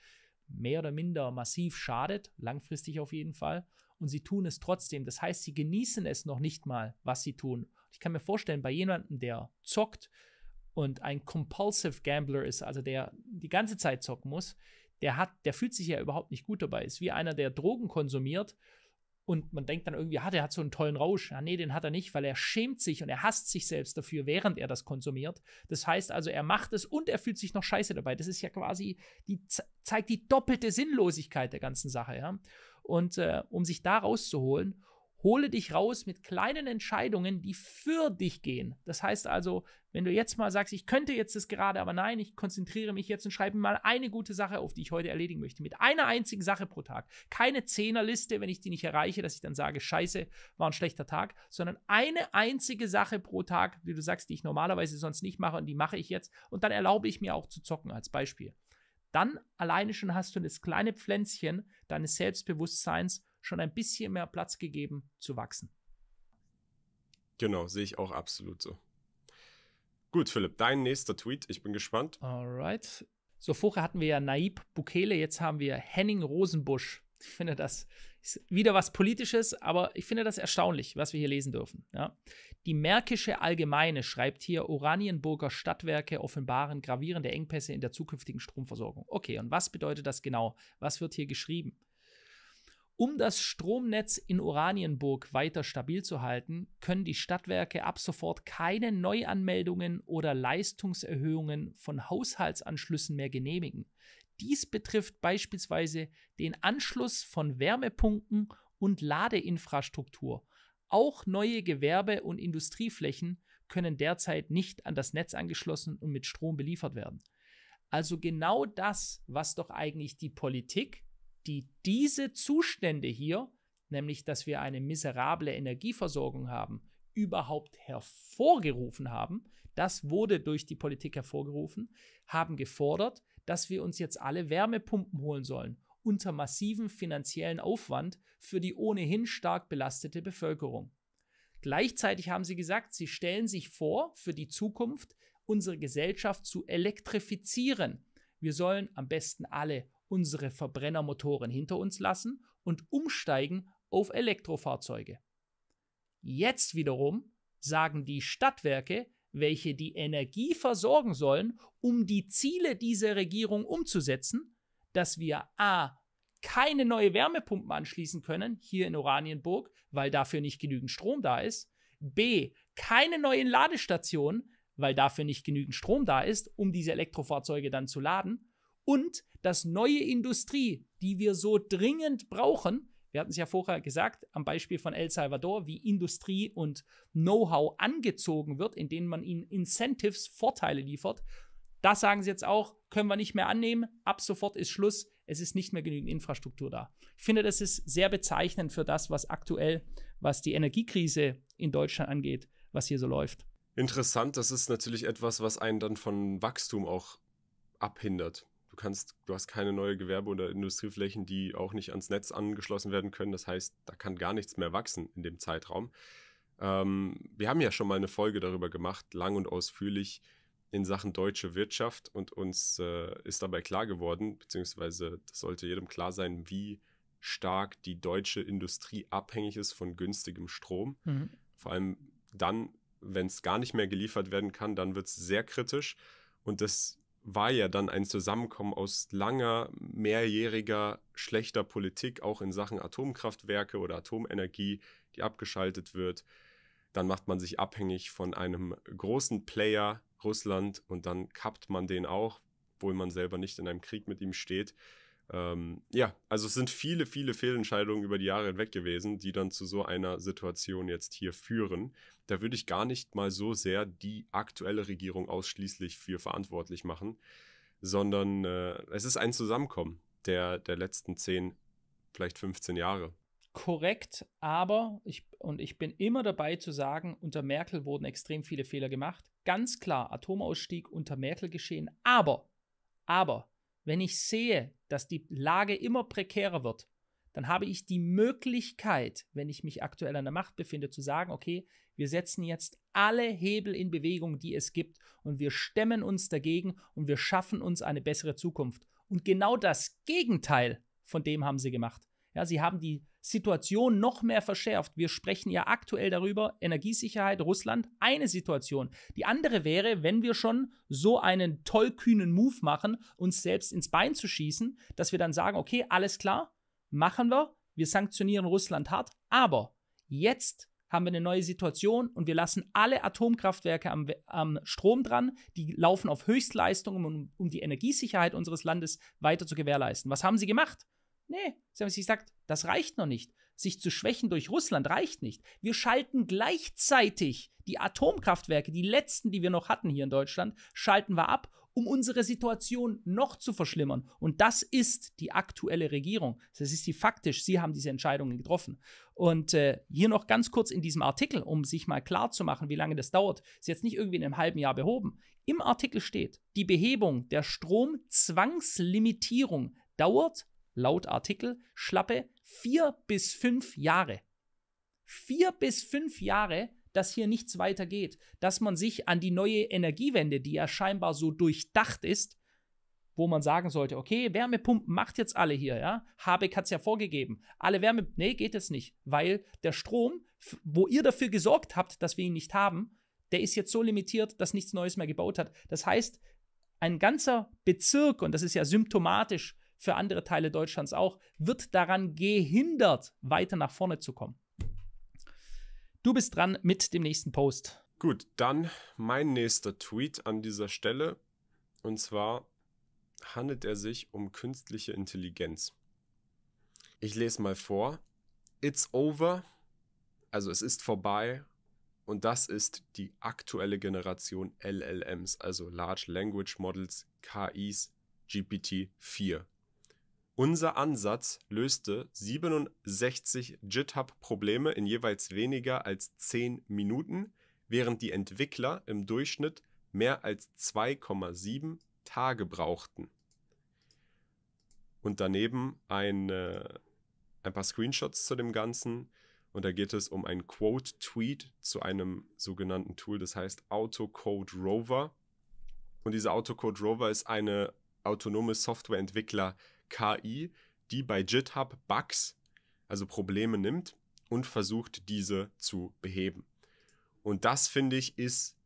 mehr oder minder massiv schadet, langfristig auf jeden Fall, und sie tun es trotzdem. Das heißt, sie genießen es noch nicht mal, was sie tun. Ich kann mir vorstellen, bei jemandem, der zockt und ein compulsive Gambler ist, also der die ganze Zeit zocken muss, der hat, der fühlt sich ja überhaupt nicht gut dabei. Ist wie einer, der Drogen konsumiert und man denkt dann irgendwie, ah, der hat so einen tollen Rausch. Ja, nee, den hat er nicht, weil er schämt sich und er hasst sich selbst dafür, während er das konsumiert. Das heißt also, er macht es und er fühlt sich noch scheiße dabei. Das ist ja quasi, die zeigt die doppelte Sinnlosigkeit der ganzen Sache, ja. Und äh, um sich da rauszuholen Hole dich raus mit kleinen Entscheidungen, die für dich gehen. Das heißt also, wenn du jetzt mal sagst, ich könnte jetzt das gerade, aber nein, ich konzentriere mich jetzt und schreibe mir mal eine gute Sache auf, die ich heute erledigen möchte. Mit einer einzigen Sache pro Tag. Keine Zehnerliste, wenn ich die nicht erreiche, dass ich dann sage, scheiße, war ein schlechter Tag, sondern eine einzige Sache pro Tag, wie du sagst, die ich normalerweise sonst nicht mache und die mache ich jetzt. Und dann erlaube ich mir auch zu zocken als Beispiel. Dann alleine schon hast du das kleine Pflänzchen deines Selbstbewusstseins schon ein bisschen mehr Platz gegeben zu wachsen. Genau, sehe ich auch absolut so. Gut, Philipp, dein nächster Tweet. Ich bin gespannt. Alright. So, vorher hatten wir ja Naib Bukele, jetzt haben wir Henning Rosenbusch. Ich finde das ist wieder was Politisches, aber ich finde das erstaunlich, was wir hier lesen dürfen. Ja. Die Märkische Allgemeine schreibt hier, Oranienburger Stadtwerke offenbaren gravierende Engpässe in der zukünftigen Stromversorgung. Okay, und was bedeutet das genau? Was wird hier geschrieben? Um das Stromnetz in Oranienburg weiter stabil zu halten, können die Stadtwerke ab sofort keine Neuanmeldungen oder Leistungserhöhungen von Haushaltsanschlüssen mehr genehmigen. Dies betrifft beispielsweise den Anschluss von Wärmepumpen und Ladeinfrastruktur. Auch neue Gewerbe- und Industrieflächen können derzeit nicht an das Netz angeschlossen und mit Strom beliefert werden. Also genau das, was doch eigentlich die Politik, die diese Zustände hier, nämlich dass wir eine miserable Energieversorgung haben, überhaupt hervorgerufen haben, das wurde durch die Politik hervorgerufen, haben gefordert, dass wir uns jetzt alle Wärmepumpen holen sollen, unter massivem finanziellen Aufwand für die ohnehin stark belastete Bevölkerung. Gleichzeitig haben sie gesagt, sie stellen sich vor, für die Zukunft unsere Gesellschaft zu elektrifizieren. Wir sollen am besten alle unsere Verbrennermotoren hinter uns lassen und umsteigen auf Elektrofahrzeuge. Jetzt wiederum sagen die Stadtwerke, welche die Energie versorgen sollen, um die Ziele dieser Regierung umzusetzen, dass wir a. keine neue Wärmepumpen anschließen können, hier in Oranienburg, weil dafür nicht genügend Strom da ist, b. keine neuen Ladestationen, weil dafür nicht genügend Strom da ist, um diese Elektrofahrzeuge dann zu laden, und dass neue Industrie, die wir so dringend brauchen, wir hatten es ja vorher gesagt, am Beispiel von El Salvador, wie Industrie und Know-how angezogen wird, indem man ihnen Incentives, Vorteile liefert. Das sagen sie jetzt auch, können wir nicht mehr annehmen. Ab sofort ist Schluss. Es ist nicht mehr genügend Infrastruktur da. Ich finde, das ist sehr bezeichnend für das, was aktuell, was die Energiekrise in Deutschland angeht, was hier so läuft. Interessant, das ist natürlich etwas, was einen dann von Wachstum auch abhindert kannst, du hast keine neue Gewerbe- oder Industrieflächen, die auch nicht ans Netz angeschlossen werden können. Das heißt, da kann gar nichts mehr wachsen in dem Zeitraum. Ähm, wir haben ja schon mal eine Folge darüber gemacht, lang und ausführlich in Sachen deutsche Wirtschaft und uns äh, ist dabei klar geworden, beziehungsweise das sollte jedem klar sein, wie stark die deutsche Industrie abhängig ist von günstigem Strom. Mhm. Vor allem dann, wenn es gar nicht mehr geliefert werden kann, dann wird es sehr kritisch. Und das war ja dann ein Zusammenkommen aus langer, mehrjähriger, schlechter Politik, auch in Sachen Atomkraftwerke oder Atomenergie, die abgeschaltet wird. Dann macht man sich abhängig von einem großen Player, Russland, und dann kappt man den auch, obwohl man selber nicht in einem Krieg mit ihm steht. Ähm, ja, also es sind viele, viele Fehlentscheidungen über die Jahre hinweg gewesen, die dann zu so einer Situation jetzt hier führen. Da würde ich gar nicht mal so sehr die aktuelle Regierung ausschließlich für verantwortlich machen, sondern äh, es ist ein Zusammenkommen der, der letzten 10, vielleicht 15 Jahre. Korrekt, aber ich, und ich bin immer dabei zu sagen, unter Merkel wurden extrem viele Fehler gemacht. Ganz klar, Atomausstieg unter Merkel geschehen, aber, aber wenn ich sehe, dass die Lage immer prekärer wird, dann habe ich die Möglichkeit, wenn ich mich aktuell an der Macht befinde, zu sagen, okay, wir setzen jetzt alle Hebel in Bewegung, die es gibt, und wir stemmen uns dagegen und wir schaffen uns eine bessere Zukunft. Und genau das Gegenteil von dem haben sie gemacht. Ja, sie haben die Situation noch mehr verschärft. Wir sprechen ja aktuell darüber, Energiesicherheit, Russland, eine Situation. Die andere wäre, wenn wir schon so einen tollkühnen Move machen, uns selbst ins Bein zu schießen, dass wir dann sagen, okay, alles klar, machen wir, wir sanktionieren Russland hart, aber jetzt haben wir eine neue Situation und wir lassen alle Atomkraftwerke am, am Strom dran, die laufen auf Höchstleistungen, um, um die Energiesicherheit unseres Landes weiter zu gewährleisten. Was haben sie gemacht? Nee, sie haben sich gesagt, das reicht noch nicht. Sich zu schwächen durch Russland reicht nicht. Wir schalten gleichzeitig die Atomkraftwerke, die letzten, die wir noch hatten hier in Deutschland, schalten wir ab, um unsere Situation noch zu verschlimmern. Und das ist die aktuelle Regierung. Das ist die faktisch. Sie haben diese Entscheidungen getroffen. Und äh, hier noch ganz kurz in diesem Artikel, um sich mal klar zu machen, wie lange das dauert, ist jetzt nicht irgendwie in einem halben Jahr behoben. Im Artikel steht, die Behebung der Stromzwangslimitierung dauert laut Artikel schlappe vier bis fünf Jahre. Vier bis fünf Jahre, dass hier nichts weitergeht, dass man sich an die neue Energiewende, die ja scheinbar so durchdacht ist, wo man sagen sollte, okay, Wärmepumpen macht jetzt alle hier, ja. Habeck hat es ja vorgegeben. Alle Wärme, nee, geht jetzt nicht, weil der Strom, wo ihr dafür gesorgt habt, dass wir ihn nicht haben, der ist jetzt so limitiert, dass nichts Neues mehr gebaut hat. Das heißt, ein ganzer Bezirk, und das ist ja symptomatisch für andere Teile Deutschlands auch, wird daran gehindert, weiter nach vorne zu kommen. Du bist dran mit dem nächsten Post. Gut, dann mein nächster Tweet an dieser Stelle. Und zwar handelt er sich um künstliche Intelligenz. Ich lese mal vor. It's over. Also es ist vorbei. Und das ist die aktuelle Generation LLMs, also Large Language Models, KIs, GPT-4. Unser Ansatz löste 67 GitHub-Probleme in jeweils weniger als 10 Minuten, während die Entwickler im Durchschnitt mehr als 2,7 Tage brauchten. Und daneben ein, äh, ein paar Screenshots zu dem Ganzen. Und da geht es um ein Quote-Tweet zu einem sogenannten Tool, das heißt Autocode Rover. Und dieser Autocode Rover ist eine autonome Softwareentwickler- KI, die bei GitHub Bugs, also Probleme nimmt und versucht, diese zu beheben. Und das finde ich ist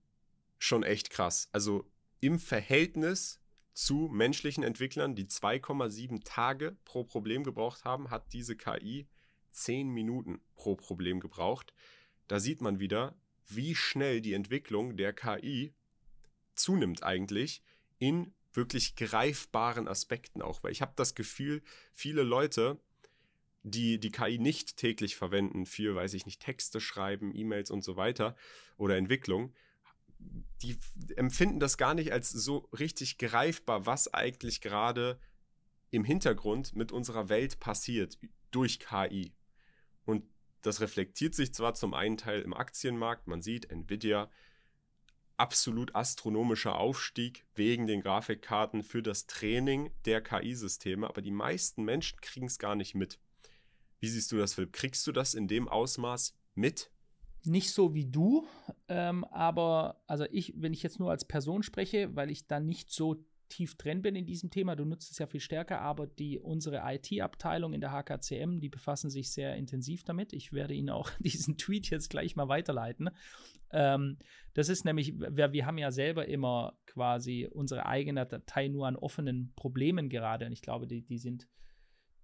schon echt krass. Also im Verhältnis zu menschlichen Entwicklern, die 2,7 Tage pro Problem gebraucht haben, hat diese KI 10 Minuten pro Problem gebraucht. Da sieht man wieder, wie schnell die Entwicklung der KI zunimmt eigentlich in wirklich greifbaren Aspekten auch. Weil ich habe das Gefühl, viele Leute, die die KI nicht täglich verwenden für, weiß ich nicht, Texte schreiben, E-Mails und so weiter oder Entwicklung, die empfinden das gar nicht als so richtig greifbar, was eigentlich gerade im Hintergrund mit unserer Welt passiert durch KI. Und das reflektiert sich zwar zum einen Teil im Aktienmarkt, man sieht, Nvidia absolut astronomischer Aufstieg wegen den Grafikkarten für das Training der KI-Systeme, aber die meisten Menschen kriegen es gar nicht mit. Wie siehst du das, Philipp? Kriegst du das in dem Ausmaß mit? Nicht so wie du, ähm, aber also ich, wenn ich jetzt nur als Person spreche, weil ich da nicht so tief drin bin in diesem Thema, du nutzt es ja viel stärker, aber die unsere IT-Abteilung in der HKCM, die befassen sich sehr intensiv damit. Ich werde Ihnen auch diesen Tweet jetzt gleich mal weiterleiten. Ähm, das ist nämlich, wir, wir haben ja selber immer quasi unsere eigene Datei nur an offenen Problemen gerade und ich glaube, die, die sind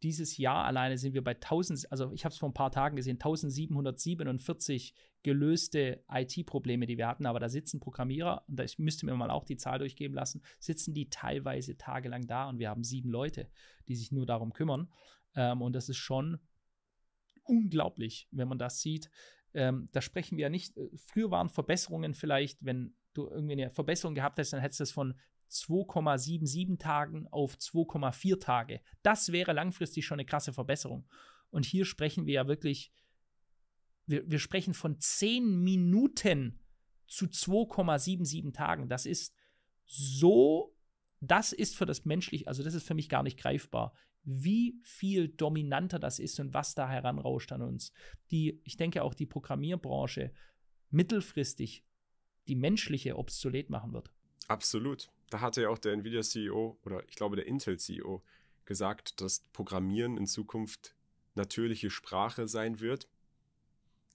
dieses Jahr alleine sind wir bei 1000, also ich habe es vor ein paar Tagen gesehen, 1747 gelöste IT-Probleme, die wir hatten, aber da sitzen Programmierer, und ich müsste mir mal auch die Zahl durchgeben lassen, sitzen die teilweise tagelang da und wir haben sieben Leute, die sich nur darum kümmern. Ähm, und das ist schon unglaublich, wenn man das sieht. Ähm, da sprechen wir ja nicht, äh, früher waren Verbesserungen vielleicht, wenn du irgendwie eine Verbesserung gehabt hast, dann hättest du es von 2,77 Tagen auf 2,4 Tage. Das wäre langfristig schon eine krasse Verbesserung. Und hier sprechen wir ja wirklich, wir, wir sprechen von 10 Minuten zu 2,77 Tagen. Das ist so, das ist für das menschliche, also das ist für mich gar nicht greifbar, wie viel dominanter das ist und was da heranrauscht an uns. Die, ich denke auch die Programmierbranche mittelfristig die menschliche obsolet machen wird. Absolut da hatte ja auch der Nvidia-CEO oder ich glaube der Intel-CEO gesagt, dass Programmieren in Zukunft natürliche Sprache sein wird.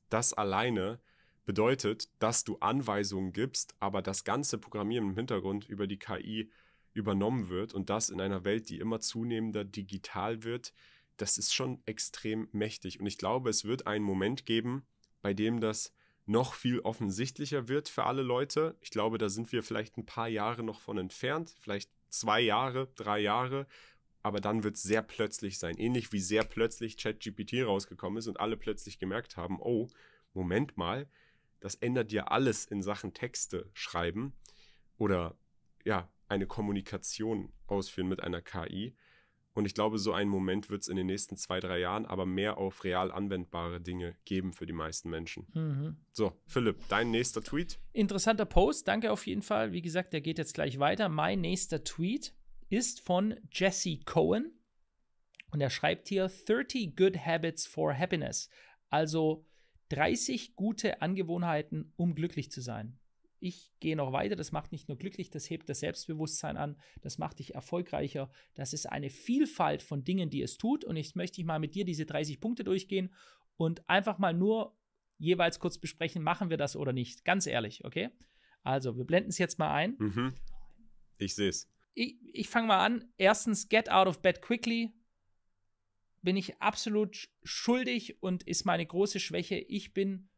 Das alleine bedeutet, dass du Anweisungen gibst, aber das ganze Programmieren im Hintergrund über die KI übernommen wird und das in einer Welt, die immer zunehmender digital wird, das ist schon extrem mächtig. Und ich glaube, es wird einen Moment geben, bei dem das noch viel offensichtlicher wird für alle Leute. Ich glaube, da sind wir vielleicht ein paar Jahre noch von entfernt, vielleicht zwei Jahre, drei Jahre, aber dann wird es sehr plötzlich sein. Ähnlich wie sehr plötzlich ChatGPT rausgekommen ist und alle plötzlich gemerkt haben, oh, Moment mal, das ändert ja alles in Sachen Texte schreiben oder ja, eine Kommunikation ausführen mit einer KI. Und ich glaube, so einen Moment wird es in den nächsten zwei, drei Jahren aber mehr auf real anwendbare Dinge geben für die meisten Menschen. Mhm. So, Philipp, dein nächster Tweet. Interessanter Post, danke auf jeden Fall. Wie gesagt, der geht jetzt gleich weiter. Mein nächster Tweet ist von Jesse Cohen. Und er schreibt hier 30 Good Habits for Happiness. Also 30 gute Angewohnheiten, um glücklich zu sein ich gehe noch weiter. Das macht nicht nur glücklich, das hebt das Selbstbewusstsein an, das macht dich erfolgreicher. Das ist eine Vielfalt von Dingen, die es tut. Und ich möchte mal mit dir diese 30 Punkte durchgehen und einfach mal nur jeweils kurz besprechen, machen wir das oder nicht. Ganz ehrlich, okay? Also, wir blenden es jetzt mal ein. Mhm. Ich sehe es. Ich, ich fange mal an. Erstens, get out of bed quickly. Bin ich absolut schuldig und ist meine große Schwäche. Ich bin,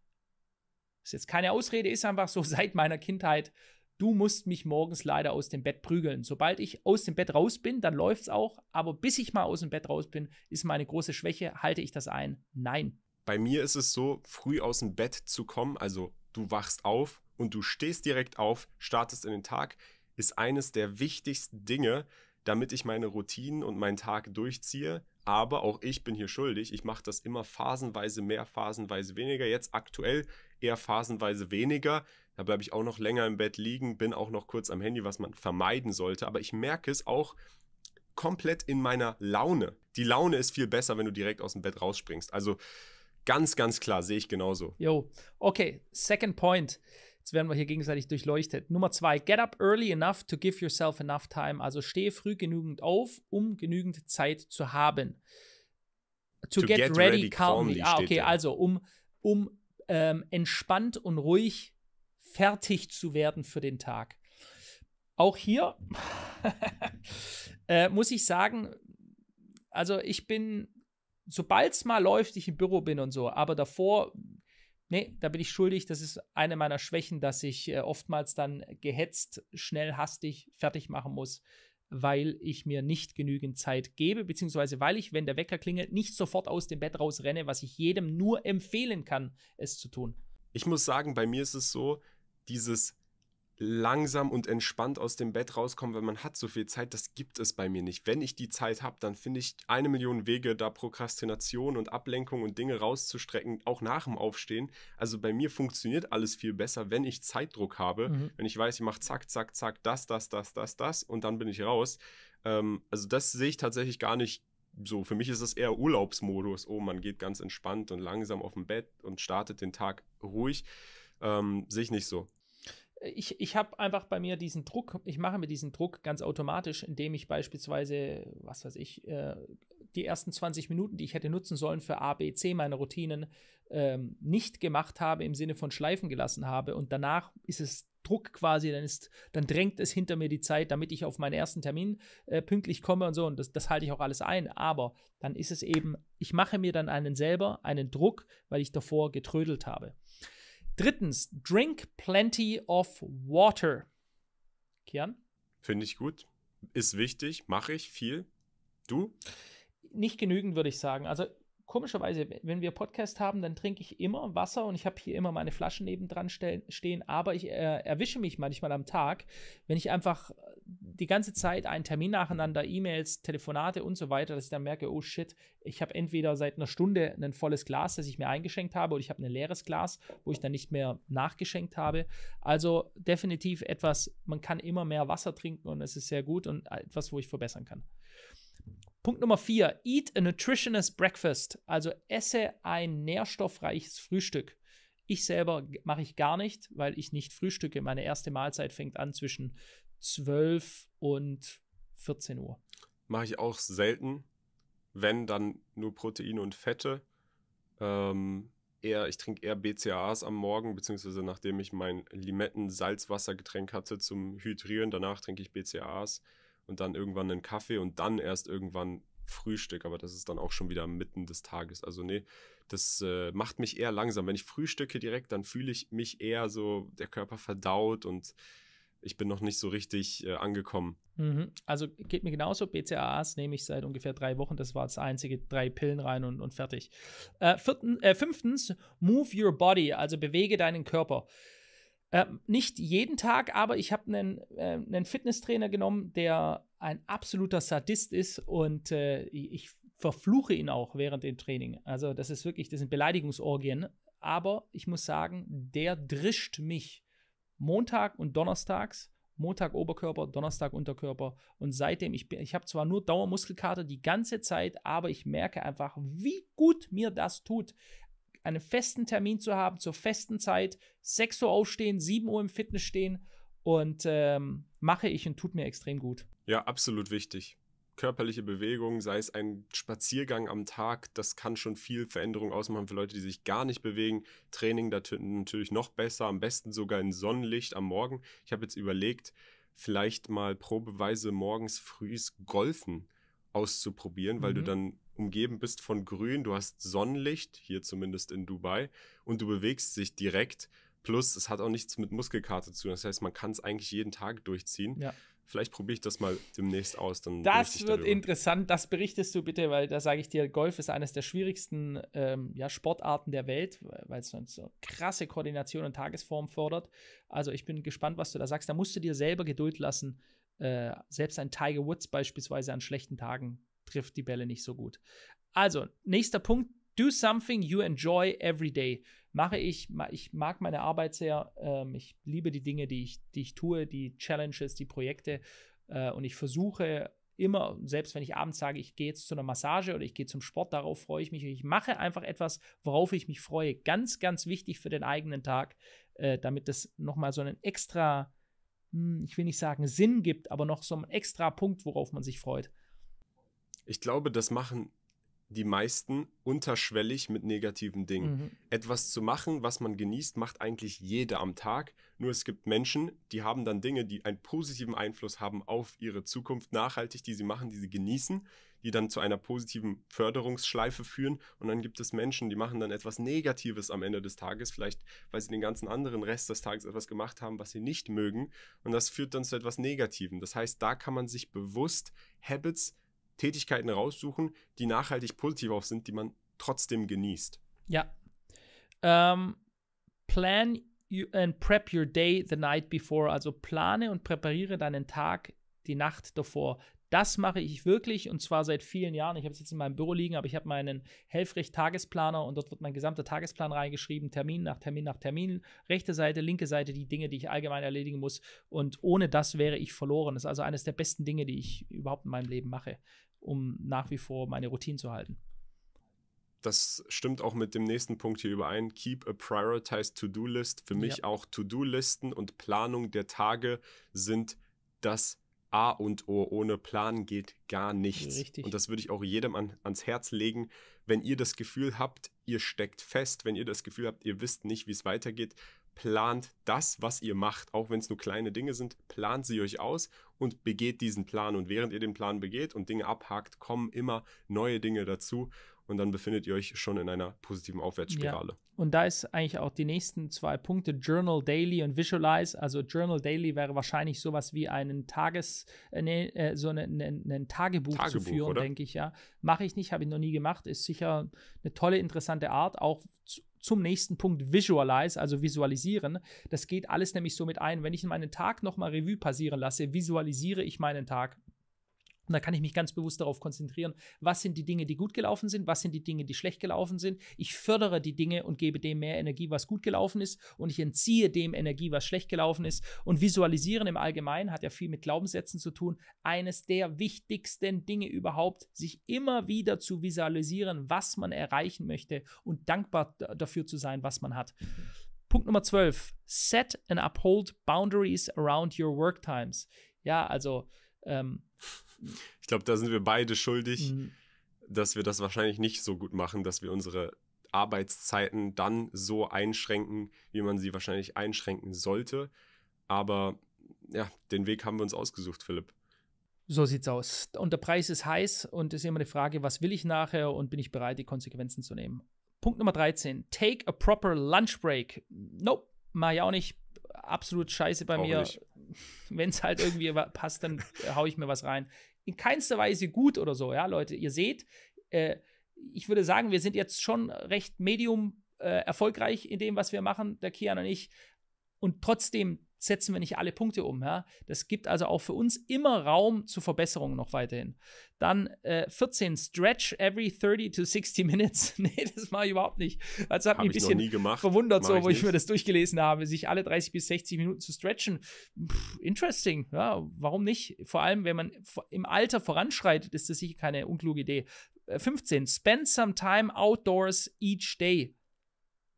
ist jetzt keine Ausrede, ist einfach so seit meiner Kindheit. Du musst mich morgens leider aus dem Bett prügeln. Sobald ich aus dem Bett raus bin, dann läuft es auch. Aber bis ich mal aus dem Bett raus bin, ist meine große Schwäche. Halte ich das ein? Nein. Bei mir ist es so, früh aus dem Bett zu kommen, also du wachst auf und du stehst direkt auf, startest in den Tag, ist eines der wichtigsten Dinge, damit ich meine Routinen und meinen Tag durchziehe. Aber auch ich bin hier schuldig. Ich mache das immer phasenweise mehr, phasenweise weniger. Jetzt aktuell eher phasenweise weniger. Da bleibe ich auch noch länger im Bett liegen, bin auch noch kurz am Handy, was man vermeiden sollte. Aber ich merke es auch komplett in meiner Laune. Die Laune ist viel besser, wenn du direkt aus dem Bett rausspringst. Also Ganz, ganz klar, sehe ich genauso. Jo, okay, second point. Jetzt werden wir hier gegenseitig durchleuchtet. Nummer zwei, get up early enough to give yourself enough time. Also stehe früh genügend auf, um genügend Zeit zu haben. To, to get, get, ready, ready calmly. calmly. Ah, okay, also um, um ähm, entspannt und ruhig fertig zu werden für den Tag. Auch hier äh, muss ich sagen, also ich bin sobald es mal läuft, ich im Büro bin und so, aber davor, nee, da bin ich schuldig. Das ist eine meiner Schwächen, dass ich äh, oftmals dann gehetzt, schnell, hastig fertig machen muss, weil ich mir nicht genügend Zeit gebe, beziehungsweise weil ich, wenn der Wecker klingelt, nicht sofort aus dem Bett rausrenne, was ich jedem nur empfehlen kann, es zu tun. Ich muss sagen, bei mir ist es so, dieses langsam und entspannt aus dem Bett rauskommen, weil man hat so viel Zeit, das gibt es bei mir nicht. Wenn ich die Zeit habe, dann finde ich eine Million Wege, da Prokrastination und Ablenkung und Dinge rauszustrecken, auch nach dem Aufstehen. Also bei mir funktioniert alles viel besser, wenn ich Zeitdruck habe, mhm. wenn ich weiß, ich mache zack, zack, zack, das, das, das, das, das und dann bin ich raus. Ähm, also das sehe ich tatsächlich gar nicht so. Für mich ist das eher Urlaubsmodus. Oh, man geht ganz entspannt und langsam auf dem Bett und startet den Tag ruhig. Ähm, sehe ich nicht so ich, ich habe einfach bei mir diesen Druck, ich mache mir diesen Druck ganz automatisch, indem ich beispielsweise, was weiß ich, äh, die ersten 20 Minuten, die ich hätte nutzen sollen für A, B, C, meine Routinen, ähm, nicht gemacht habe, im Sinne von schleifen gelassen habe. Und danach ist es Druck quasi, dann, ist, dann drängt es hinter mir die Zeit, damit ich auf meinen ersten Termin äh, pünktlich komme und so. Und das, das halte ich auch alles ein. Aber dann ist es eben, ich mache mir dann einen selber, einen Druck, weil ich davor getrödelt habe. Drittens, drink plenty of water. Kian? Finde ich gut. Ist wichtig, mache ich viel. Du? Nicht genügend, würde ich sagen. Also komischerweise, wenn wir Podcast haben, dann trinke ich immer Wasser und ich habe hier immer meine Flaschen nebendran stehen, aber ich äh, erwische mich manchmal am Tag, wenn ich einfach die ganze Zeit einen Termin nacheinander, E-Mails, Telefonate und so weiter, dass ich dann merke, oh shit, ich habe entweder seit einer Stunde ein volles Glas, das ich mir eingeschenkt habe, oder ich habe ein leeres Glas, wo ich dann nicht mehr nachgeschenkt habe. Also definitiv etwas, man kann immer mehr Wasser trinken und es ist sehr gut und etwas, wo ich verbessern kann. Punkt Nummer vier, eat a nutritious breakfast, also esse ein nährstoffreiches Frühstück. Ich selber mache ich gar nicht, weil ich nicht frühstücke. Meine erste Mahlzeit fängt an zwischen 12 und 14 Uhr. Mache ich auch selten. Wenn, dann nur Proteine und Fette. Ähm, eher, ich trinke eher BCAAs am Morgen, beziehungsweise nachdem ich mein Limetten-Salzwassergetränk hatte zum Hydrieren, danach trinke ich BCAAs und dann irgendwann einen Kaffee und dann erst irgendwann Frühstück, aber das ist dann auch schon wieder mitten des Tages. Also nee, das äh, macht mich eher langsam. Wenn ich frühstücke direkt, dann fühle ich mich eher so, der Körper verdaut und ich bin noch nicht so richtig äh, angekommen. Mhm. Also geht mir genauso. BCAAs nehme ich seit ungefähr drei Wochen. Das war das einzige. Drei Pillen rein und, und fertig. Äh, vierten, äh, fünftens, move your body. Also bewege deinen Körper. Äh, nicht jeden Tag, aber ich habe einen, äh, einen Fitnesstrainer genommen, der ein absoluter Sadist ist und äh, ich verfluche ihn auch während dem Training. Also das ist wirklich, das sind Beleidigungsorgien. Aber ich muss sagen, der drischt mich Montag und Donnerstags. Montag Oberkörper, Donnerstag Unterkörper. Und seitdem, ich, bin, ich habe zwar nur Dauermuskelkater die ganze Zeit, aber ich merke einfach, wie gut mir das tut. Einen festen Termin zu haben, zur festen Zeit, 6 Uhr aufstehen, 7 Uhr im Fitness stehen und ähm, mache ich und tut mir extrem gut. Ja, absolut wichtig. Körperliche Bewegung, sei es ein Spaziergang am Tag, das kann schon viel Veränderung ausmachen für Leute, die sich gar nicht bewegen. Training natürlich noch besser, am besten sogar in Sonnenlicht am Morgen. Ich habe jetzt überlegt, vielleicht mal probeweise morgens frühs Golfen auszuprobieren, weil mhm. du dann umgeben bist von Grün, du hast Sonnenlicht, hier zumindest in Dubai, und du bewegst dich direkt. Plus, es hat auch nichts mit Muskelkarte zu tun. Das heißt, man kann es eigentlich jeden Tag durchziehen. Ja. Vielleicht probiere ich das mal demnächst aus. Dann das wird darüber. interessant. Das berichtest du bitte, weil da sage ich dir, Golf ist eines der schwierigsten ähm, ja, Sportarten der Welt, weil es so krasse Koordination und Tagesform fordert. Also ich bin gespannt, was du da sagst. Da musst du dir selber Geduld lassen. Äh, selbst ein Tiger Woods beispielsweise an schlechten Tagen trifft die Bälle nicht so gut. Also, nächster Punkt. Do something you enjoy every day mache ich. Ich mag meine Arbeit sehr. Ähm, ich liebe die Dinge, die ich, die ich tue, die Challenges, die Projekte. Äh, und ich versuche immer, selbst wenn ich abends sage, ich gehe jetzt zu einer Massage oder ich gehe zum Sport, darauf freue ich mich. Ich mache einfach etwas, worauf ich mich freue. Ganz, ganz wichtig für den eigenen Tag, äh, damit das nochmal so einen extra, hm, ich will nicht sagen Sinn gibt, aber noch so einen extra Punkt, worauf man sich freut. Ich glaube, das machen die meisten unterschwellig mit negativen Dingen. Mhm. Etwas zu machen, was man genießt, macht eigentlich jeder am Tag. Nur es gibt Menschen, die haben dann Dinge, die einen positiven Einfluss haben auf ihre Zukunft nachhaltig, die sie machen, die sie genießen, die dann zu einer positiven Förderungsschleife führen. Und dann gibt es Menschen, die machen dann etwas Negatives am Ende des Tages, vielleicht weil sie den ganzen anderen Rest des Tages etwas gemacht haben, was sie nicht mögen. Und das führt dann zu etwas Negativem. Das heißt, da kann man sich bewusst Habits Tätigkeiten raussuchen, die nachhaltig positiv auch sind, die man trotzdem genießt. Ja. Um, ähm, plan and prep your day the night before. Also plane und präpariere deinen Tag die Nacht davor. Das mache ich wirklich und zwar seit vielen Jahren. Ich habe es jetzt in meinem Büro liegen, aber ich habe meinen Helfrecht-Tagesplaner und dort wird mein gesamter Tagesplan reingeschrieben, Termin nach Termin nach Termin, rechte Seite, linke Seite, die Dinge, die ich allgemein erledigen muss. Und ohne das wäre ich verloren. Das ist also eines der besten Dinge, die ich überhaupt in meinem Leben mache um nach wie vor meine Routine zu halten. Das stimmt auch mit dem nächsten Punkt hier überein. Keep a prioritized To-Do-List. Für mich ja. auch To-Do-Listen und Planung der Tage sind das A und O. Ohne Plan geht gar nichts. Richtig. Und das würde ich auch jedem an, ans Herz legen. Wenn ihr das Gefühl habt, ihr steckt fest, wenn ihr das Gefühl habt, ihr wisst nicht, wie es weitergeht, plant das, was ihr macht, auch wenn es nur kleine Dinge sind, plant sie euch aus und begeht diesen Plan. Und während ihr den Plan begeht und Dinge abhakt, kommen immer neue Dinge dazu und dann befindet ihr euch schon in einer positiven Aufwärtsspirale. Ja. Und da ist eigentlich auch die nächsten zwei Punkte, Journal Daily und Visualize. Also Journal Daily wäre wahrscheinlich sowas wie einen Tages, äh, nee, äh, so ein ne, ne, Tagebuch, Tagebuch, zu führen, denke ich, ja. Mache ich nicht, habe ich noch nie gemacht. Ist sicher eine tolle, interessante Art, auch zu, zum nächsten Punkt Visualize, also visualisieren. Das geht alles nämlich so mit ein. Wenn ich meinen Tag nochmal Revue passieren lasse, visualisiere ich meinen Tag. Und da kann ich mich ganz bewusst darauf konzentrieren, was sind die Dinge, die gut gelaufen sind, was sind die Dinge, die schlecht gelaufen sind. Ich fördere die Dinge und gebe dem mehr Energie, was gut gelaufen ist, und ich entziehe dem Energie, was schlecht gelaufen ist. Und visualisieren im Allgemeinen hat ja viel mit Glaubenssätzen zu tun. Eines der wichtigsten Dinge überhaupt, sich immer wieder zu visualisieren, was man erreichen möchte und dankbar dafür zu sein, was man hat. Punkt Nummer 12. Set and uphold boundaries around your work times. Ja, also ähm, ich glaube, da sind wir beide schuldig, mhm. dass wir das wahrscheinlich nicht so gut machen, dass wir unsere Arbeitszeiten dann so einschränken, wie man sie wahrscheinlich einschränken sollte. Aber ja, den Weg haben wir uns ausgesucht, Philipp. So sieht's aus. Und der Preis ist heiß und es ist immer die Frage, was will ich nachher und bin ich bereit, die Konsequenzen zu nehmen. Punkt Nummer 13. Take a proper lunch break. Nope, mach ich auch nicht. Absolut scheiße bei auch mir. Wenn es halt irgendwie passt, dann haue ich mir was rein in keinster Weise gut oder so, ja, Leute. Ihr seht, äh, ich würde sagen, wir sind jetzt schon recht medium äh, erfolgreich in dem, was wir machen, der Kian und ich. Und trotzdem setzen wir nicht alle Punkte um. Ja? Das gibt also auch für uns immer Raum zur Verbesserung noch weiterhin. Dann äh, 14, Stretch every 30 to 60 Minutes. nee, das mache ich überhaupt nicht. Also hat hab mich ein bisschen verwundert, so, wo ich, ich mir das durchgelesen habe, sich alle 30 bis 60 Minuten zu stretchen. Pff, interesting. Ja, warum nicht? Vor allem, wenn man im Alter voranschreitet, ist das sicher keine unkluge Idee. 15, äh, spend some time outdoors each day.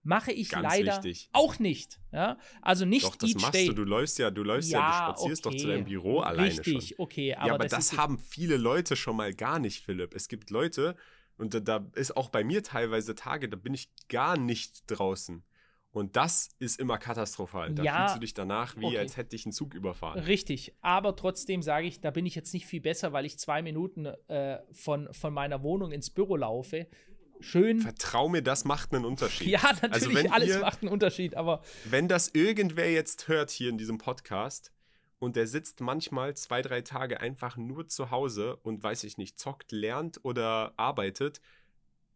Mache ich Ganz leider wichtig. auch nicht. Ja? Also nicht Doch, das machst day. du. Du läufst ja, du läufst ja, Ja, du spazierst doch zu okay. deinem Büro alleine Richtig, schon. okay. Aber, ja, aber das, das, haben viele Leute schon mal gar nicht, Philipp. Es gibt Leute, und da, da ist auch bei mir teilweise Tage, da bin ich gar nicht draußen. Und das ist immer katastrophal. Da Ja, fühlst du dich danach, wie okay. als hätte ich einen Zug überfahren. Richtig, aber trotzdem sage ich, da bin ich jetzt nicht viel besser, weil ich zwei Minuten äh, von, von meiner Wohnung ins Büro laufe. Schön. Vertrau mir, das macht einen Unterschied. Ja, natürlich, Also wenn alles ihr- macht einen Unterschied, aber Wenn das irgendwer jetzt hört hier in diesem Podcast und der sitzt manchmal zwei, drei Tage einfach nur zu Hause und weiß ich nicht, zockt, lernt oder arbeitet,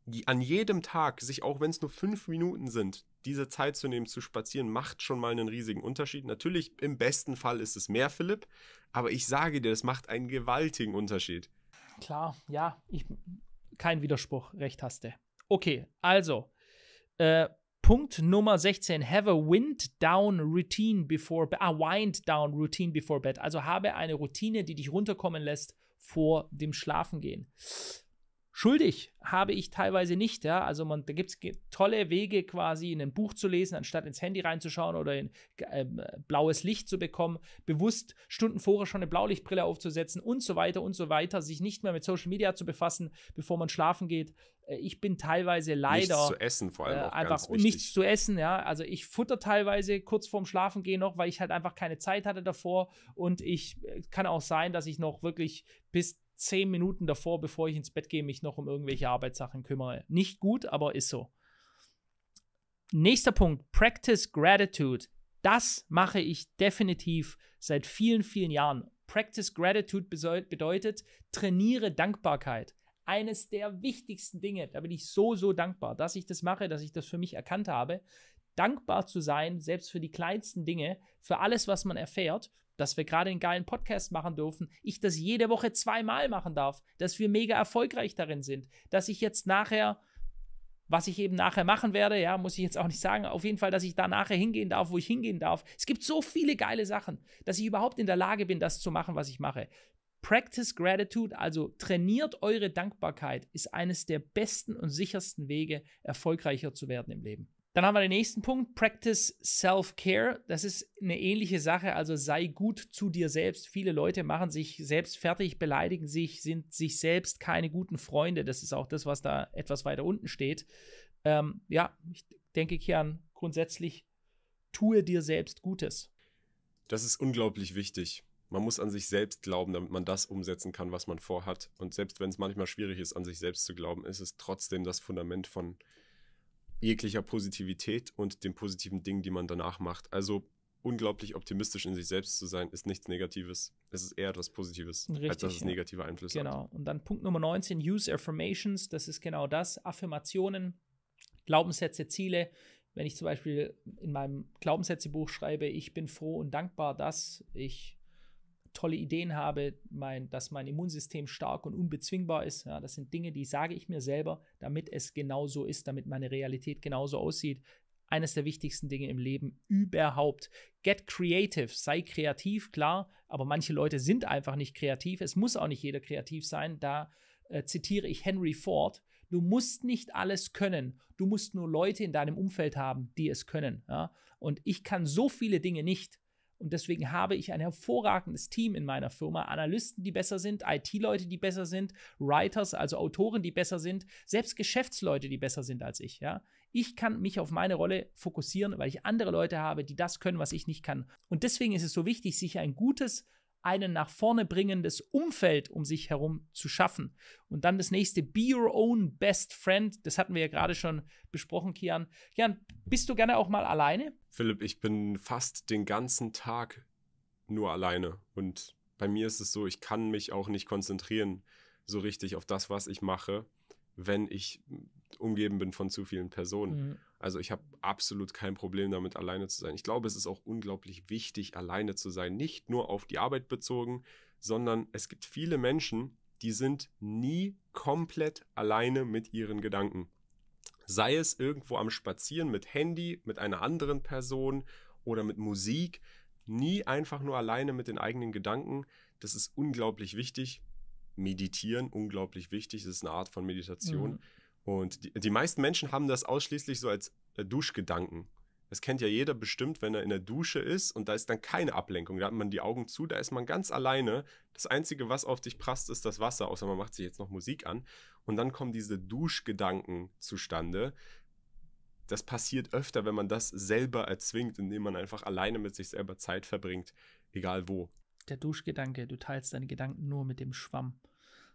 die- an jedem Tag, sich auch wenn es nur fünf Minuten sind, diese Zeit zu nehmen, zu spazieren, macht schon mal einen riesigen Unterschied. Natürlich, im besten Fall ist es mehr, Philipp, aber ich sage dir, das macht einen gewaltigen Unterschied. klar, ja, ich, kein Widerspruch, recht hast du. Okay, also, äh, Punkt Nummer 16, have a wind down routine before bed. Ah, wind down routine before bed. Also habe eine Routine, die dich runterkommen lässt vor dem Schlafengehen. Schuldig habe ich teilweise nicht, ja. Also man, da gibt es tolle Wege, quasi in ein Buch zu lesen, anstatt ins Handy reinzuschauen oder in ähm, blaues Licht zu bekommen, bewusst Stunden vorher schon eine Blaulichtbrille aufzusetzen und so weiter und so weiter, sich nicht mehr mit Social Media zu befassen, bevor man schlafen geht. Äh, Ich bin teilweise leider Nichts zu essen vor allem äh, auch einfach und wichtig. nichts zu essen, ja. Also ich futter teilweise kurz vorm Schlafengehen noch, weil ich halt einfach keine Zeit hatte davor. Und ich äh, kann auch sein, dass ich noch wirklich bis zehn Minuten davor, bevor ich ins Bett gehe, mich noch um irgendwelche Arbeitssachen kümmere. Nicht gut, aber ist so. Nächster Punkt, Practice Gratitude. Das mache ich definitiv seit vielen, vielen Jahren. Practice Gratitude bedeutet, trainiere Dankbarkeit. Eines der wichtigsten Dinge, da bin ich so, so dankbar, dass ich das mache, dass ich das für mich erkannt habe. Dankbar zu sein, selbst für die kleinsten Dinge, für alles, was man erfährt, dass wir gerade einen geilen Podcast machen dürfen, ich das jede Woche zweimal machen darf, dass wir mega erfolgreich darin sind, dass ich jetzt nachher was ich eben nachher machen werde, ja, muss ich jetzt auch nicht sagen. Auf jeden Fall, dass ich da nachher hingehen darf, wo ich hingehen darf. Es gibt so viele geile Sachen, dass ich überhaupt in der Lage bin, das zu machen, was ich mache. Practice Gratitude, also trainiert eure Dankbarkeit, ist eines der besten und sichersten Wege, erfolgreicher zu werden im Leben. Dann haben wir den nächsten Punkt, Practice Self-Care. Das ist eine ähnliche Sache, also sei gut zu dir selbst. Viele Leute machen sich selbst fertig, beleidigen sich, sind sich selbst keine guten Freunde. Das ist auch das, was da etwas weiter unten steht. Ähm, ja, ich denke, Kian, grundsätzlich tue dir selbst Gutes. Das ist unglaublich wichtig. Man muss an sich selbst glauben, damit man das umsetzen kann, was man vorhat. Und selbst wenn es manchmal schwierig ist, an sich selbst zu glauben, ist es trotzdem das Fundament von jeglicher Positivität und den positiven Dingen, die man danach macht. Also unglaublich optimistisch in sich selbst zu sein, ist nichts Negatives. Es ist eher etwas Positives, als Richtig, dass es negative Einflüsse hat. Genau. Und dann Punkt Nummer 19, Use Affirmations. Das ist genau das. Affirmationen, Glaubenssätze, Ziele. Wenn ich zum Beispiel in meinem Glaubenssätzebuch schreibe, ich bin froh und dankbar, dass ich tolle Ideen habe, mein, dass mein Immunsystem stark und unbezwingbar ist. Ja, das sind Dinge, die sage ich mir selber, damit es genauso ist, damit meine Realität genauso aussieht. Eines der wichtigsten Dinge im Leben überhaupt. Get creative, sei kreativ, klar, aber manche Leute sind einfach nicht kreativ. Es muss auch nicht jeder kreativ sein. Da äh, zitiere ich Henry Ford. Du musst nicht alles können. Du musst nur Leute in deinem Umfeld haben, die es können. Ja? Und ich kann so viele Dinge nicht. Und deswegen habe ich ein hervorragendes Team in meiner Firma. Analysten, die besser sind, IT-Leute, die besser sind, Writers, also Autoren, die besser sind, selbst Geschäftsleute, die besser sind als ich. Ja? Ich kann mich auf meine Rolle fokussieren, weil ich andere Leute habe, die das können, was ich nicht kann. Und deswegen ist es so wichtig, sich ein gutes, einen nach vorne bringendes Umfeld um sich herum zu schaffen. Und dann das nächste, be your own best friend. Das hatten wir ja gerade schon besprochen, Kian. Kian, bist du gerne auch mal alleine? Philipp, ich bin fast den ganzen Tag nur alleine. Und bei mir ist es so, ich kann mich auch nicht konzentrieren so richtig auf das, was ich mache, wenn ich umgeben bin von zu vielen Personen. Mhm. Also ich habe absolut kein Problem damit, alleine zu sein. Ich glaube, es ist auch unglaublich wichtig, alleine zu sein. Nicht nur auf die Arbeit bezogen, sondern es gibt viele Menschen, die sind nie komplett alleine mit ihren Gedanken. Sei es irgendwo am Spazieren mit Handy, mit einer anderen Person oder mit Musik. Nie einfach nur alleine mit den eigenen Gedanken. Das ist unglaublich wichtig. Meditieren, unglaublich wichtig. Das ist eine Art von Meditation. Mhm. Und die, die meisten Menschen haben das ausschließlich so als äh, Duschgedanken. Das kennt ja jeder bestimmt, wenn er in der Dusche ist und da ist dann keine Ablenkung. Da hat man die Augen zu, da ist man ganz alleine. Das Einzige, was auf dich prasst, ist das Wasser, außer man macht sich jetzt noch Musik an. Und dann kommen diese Duschgedanken zustande. Das passiert öfter, wenn man das selber erzwingt, indem man einfach alleine mit sich selber Zeit verbringt, egal wo. Der Duschgedanke, du teilst deine Gedanken nur mit dem Schwamm.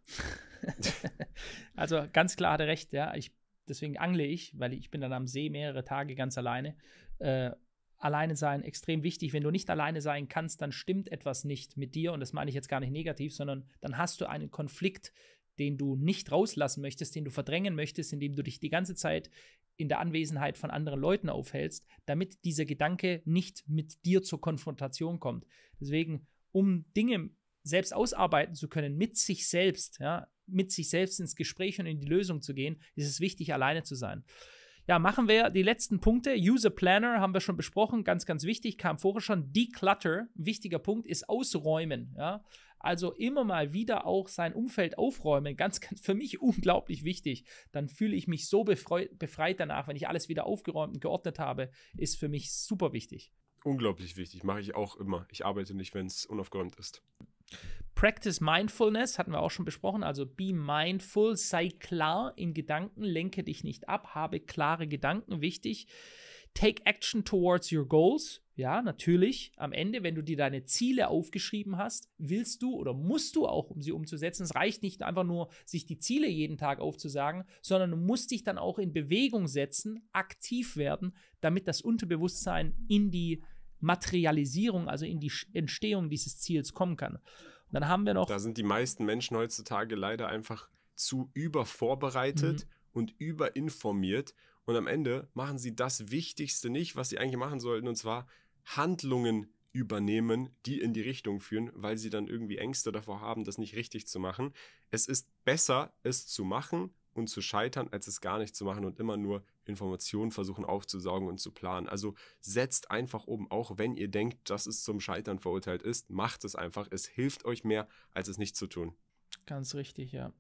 also ganz klar hat er recht, ja. Ich, deswegen angle ich, weil ich bin dann am See mehrere Tage ganz alleine äh, alleine sein extrem wichtig. Wenn du nicht alleine sein kannst, dann stimmt etwas nicht mit dir. Und das meine ich jetzt gar nicht negativ, sondern dann hast du einen Konflikt, den du nicht rauslassen möchtest, den du verdrängen möchtest, indem du dich die ganze Zeit in der Anwesenheit von anderen Leuten aufhältst, damit dieser Gedanke nicht mit dir zur Konfrontation kommt. Deswegen, um Dinge selbst ausarbeiten zu können, mit sich selbst, ja, mit sich selbst ins Gespräch und in die Lösung zu gehen, ist es wichtig, alleine zu sein. Ja, machen wir die letzten Punkte. User Planner haben wir schon besprochen, ganz, ganz wichtig, kam vorher schon. Declutter, wichtiger Punkt, ist ausräumen. Ja, also immer mal wieder auch sein Umfeld aufräumen, ganz, ganz für mich unglaublich wichtig. Dann fühle ich mich so befreit, befreit danach, wenn ich alles wieder aufgeräumt und geordnet habe, ist für mich super wichtig. Unglaublich wichtig, mache ich auch immer. Ich arbeite nicht, wenn es unaufgeräumt ist. Practice Mindfulness hatten wir auch schon besprochen, also be mindful, sei klar in Gedanken, lenke dich nicht ab, habe klare Gedanken, wichtig. Take action towards your goals. Ja, natürlich. Am Ende, wenn du dir deine Ziele aufgeschrieben hast, willst du oder musst du auch, um sie umzusetzen. Es reicht nicht einfach nur, sich die Ziele jeden Tag aufzusagen, sondern du musst dich dann auch in Bewegung setzen, aktiv werden, damit das Unterbewusstsein in die Materialisierung, also in die Entstehung dieses Ziels kommen kann dann haben wir noch. Da sind die meisten Menschen heutzutage leider einfach zu übervorbereitet mhm. und überinformiert. Und am Ende machen sie das Wichtigste nicht, was sie eigentlich machen sollten, und zwar Handlungen übernehmen, die in die Richtung führen, weil sie dann irgendwie Ängste davor haben, das nicht richtig zu machen. Es ist besser, es zu machen und zu scheitern, als es gar nicht zu machen und immer nur Informationen versuchen aufzusaugen und zu planen. Also setzt einfach um, auch wenn ihr denkt, dass es zum Scheitern verurteilt ist, macht es einfach. Es hilft euch mehr, als es nicht zu tun. Ganz richtig, ja.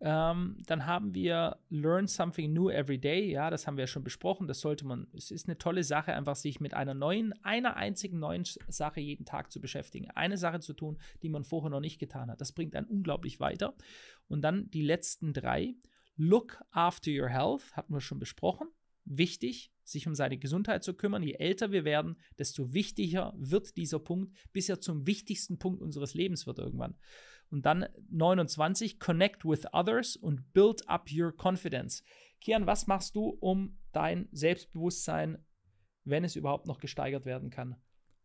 Ähm, dann haben wir Learn Something New Every Day. Ja, das haben wir ja schon besprochen. Das sollte man, es ist eine tolle Sache, einfach sich mit einer neuen, einer einzigen neuen Sache jeden Tag zu beschäftigen. Eine Sache zu tun, die man vorher noch nicht getan hat. Das bringt einen unglaublich weiter. Und dann die letzten drei. Look after your health, hatten wir schon besprochen. Wichtig, sich um seine Gesundheit zu kümmern. Je älter wir werden, desto wichtiger wird dieser Punkt, bis er zum wichtigsten Punkt unseres Lebens wird irgendwann. Und dann 29, connect with others und build up your confidence. Kian, was machst du, um dein Selbstbewusstsein, wenn es überhaupt noch gesteigert werden kann,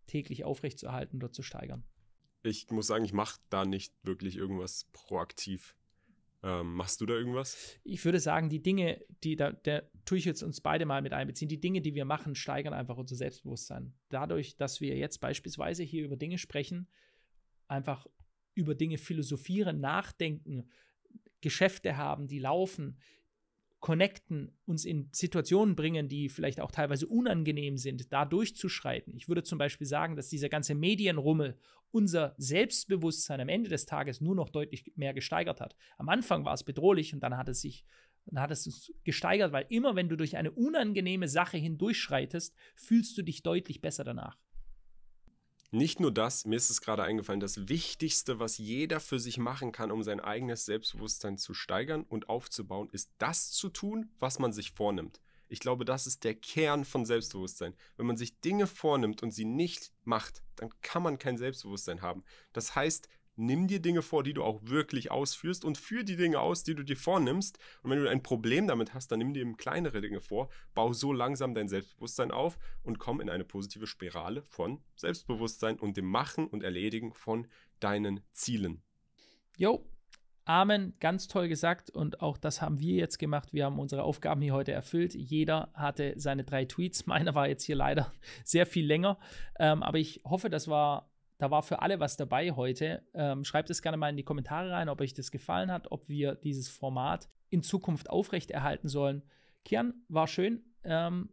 täglich aufrechtzuerhalten oder zu steigern? Ich muss sagen, ich mache da nicht wirklich irgendwas proaktiv. Ähm, machst du da irgendwas? Ich würde sagen, die Dinge, die da, der tue ich jetzt uns beide mal mit einbeziehen, die Dinge, die wir machen, steigern einfach unser Selbstbewusstsein. Dadurch, dass wir jetzt beispielsweise hier über Dinge sprechen, einfach über Dinge philosophieren, nachdenken, Geschäfte haben, die laufen, connecten, uns in Situationen bringen, die vielleicht auch teilweise unangenehm sind, da durchzuschreiten. Ich würde zum Beispiel sagen, dass dieser ganze Medienrummel unser Selbstbewusstsein am Ende des Tages nur noch deutlich mehr gesteigert hat. Am Anfang war es bedrohlich und dann hat es sich dann hat es uns gesteigert, weil immer wenn du durch eine unangenehme Sache hindurchschreitest, fühlst du dich deutlich besser danach. Nicht nur das, mir ist es gerade eingefallen, das Wichtigste, was jeder für sich machen kann, um sein eigenes Selbstbewusstsein zu steigern und aufzubauen, ist das zu tun, was man sich vornimmt. Ich glaube, das ist der Kern von Selbstbewusstsein. Wenn man sich Dinge vornimmt und sie nicht macht, dann kann man kein Selbstbewusstsein haben. Das heißt, nimm dir Dinge vor, die du auch wirklich ausführst und führ die Dinge aus, die du dir vornimmst. Und wenn du ein Problem damit hast, dann nimm dir eben kleinere Dinge vor, bau so langsam dein Selbstbewusstsein auf und komm in eine positive Spirale von Selbstbewusstsein und dem Machen und Erledigen von deinen Zielen. Jo, Amen, ganz toll gesagt und auch das haben wir jetzt gemacht. Wir haben unsere Aufgaben hier heute erfüllt. Jeder hatte seine drei Tweets. Meiner war jetzt hier leider sehr viel länger, ähm, aber ich hoffe, das war da war für alle was dabei heute. Ähm, schreibt es gerne mal in die Kommentare rein, ob euch das gefallen hat, ob wir dieses Format in Zukunft aufrechterhalten sollen. Kian, war schön. Ähm,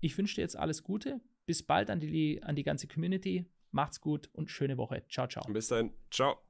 ich wünsche dir jetzt alles Gute. Bis bald an die, an die ganze Community. Macht's gut und schöne Woche. Ciao, ciao. Bis dann. Ciao.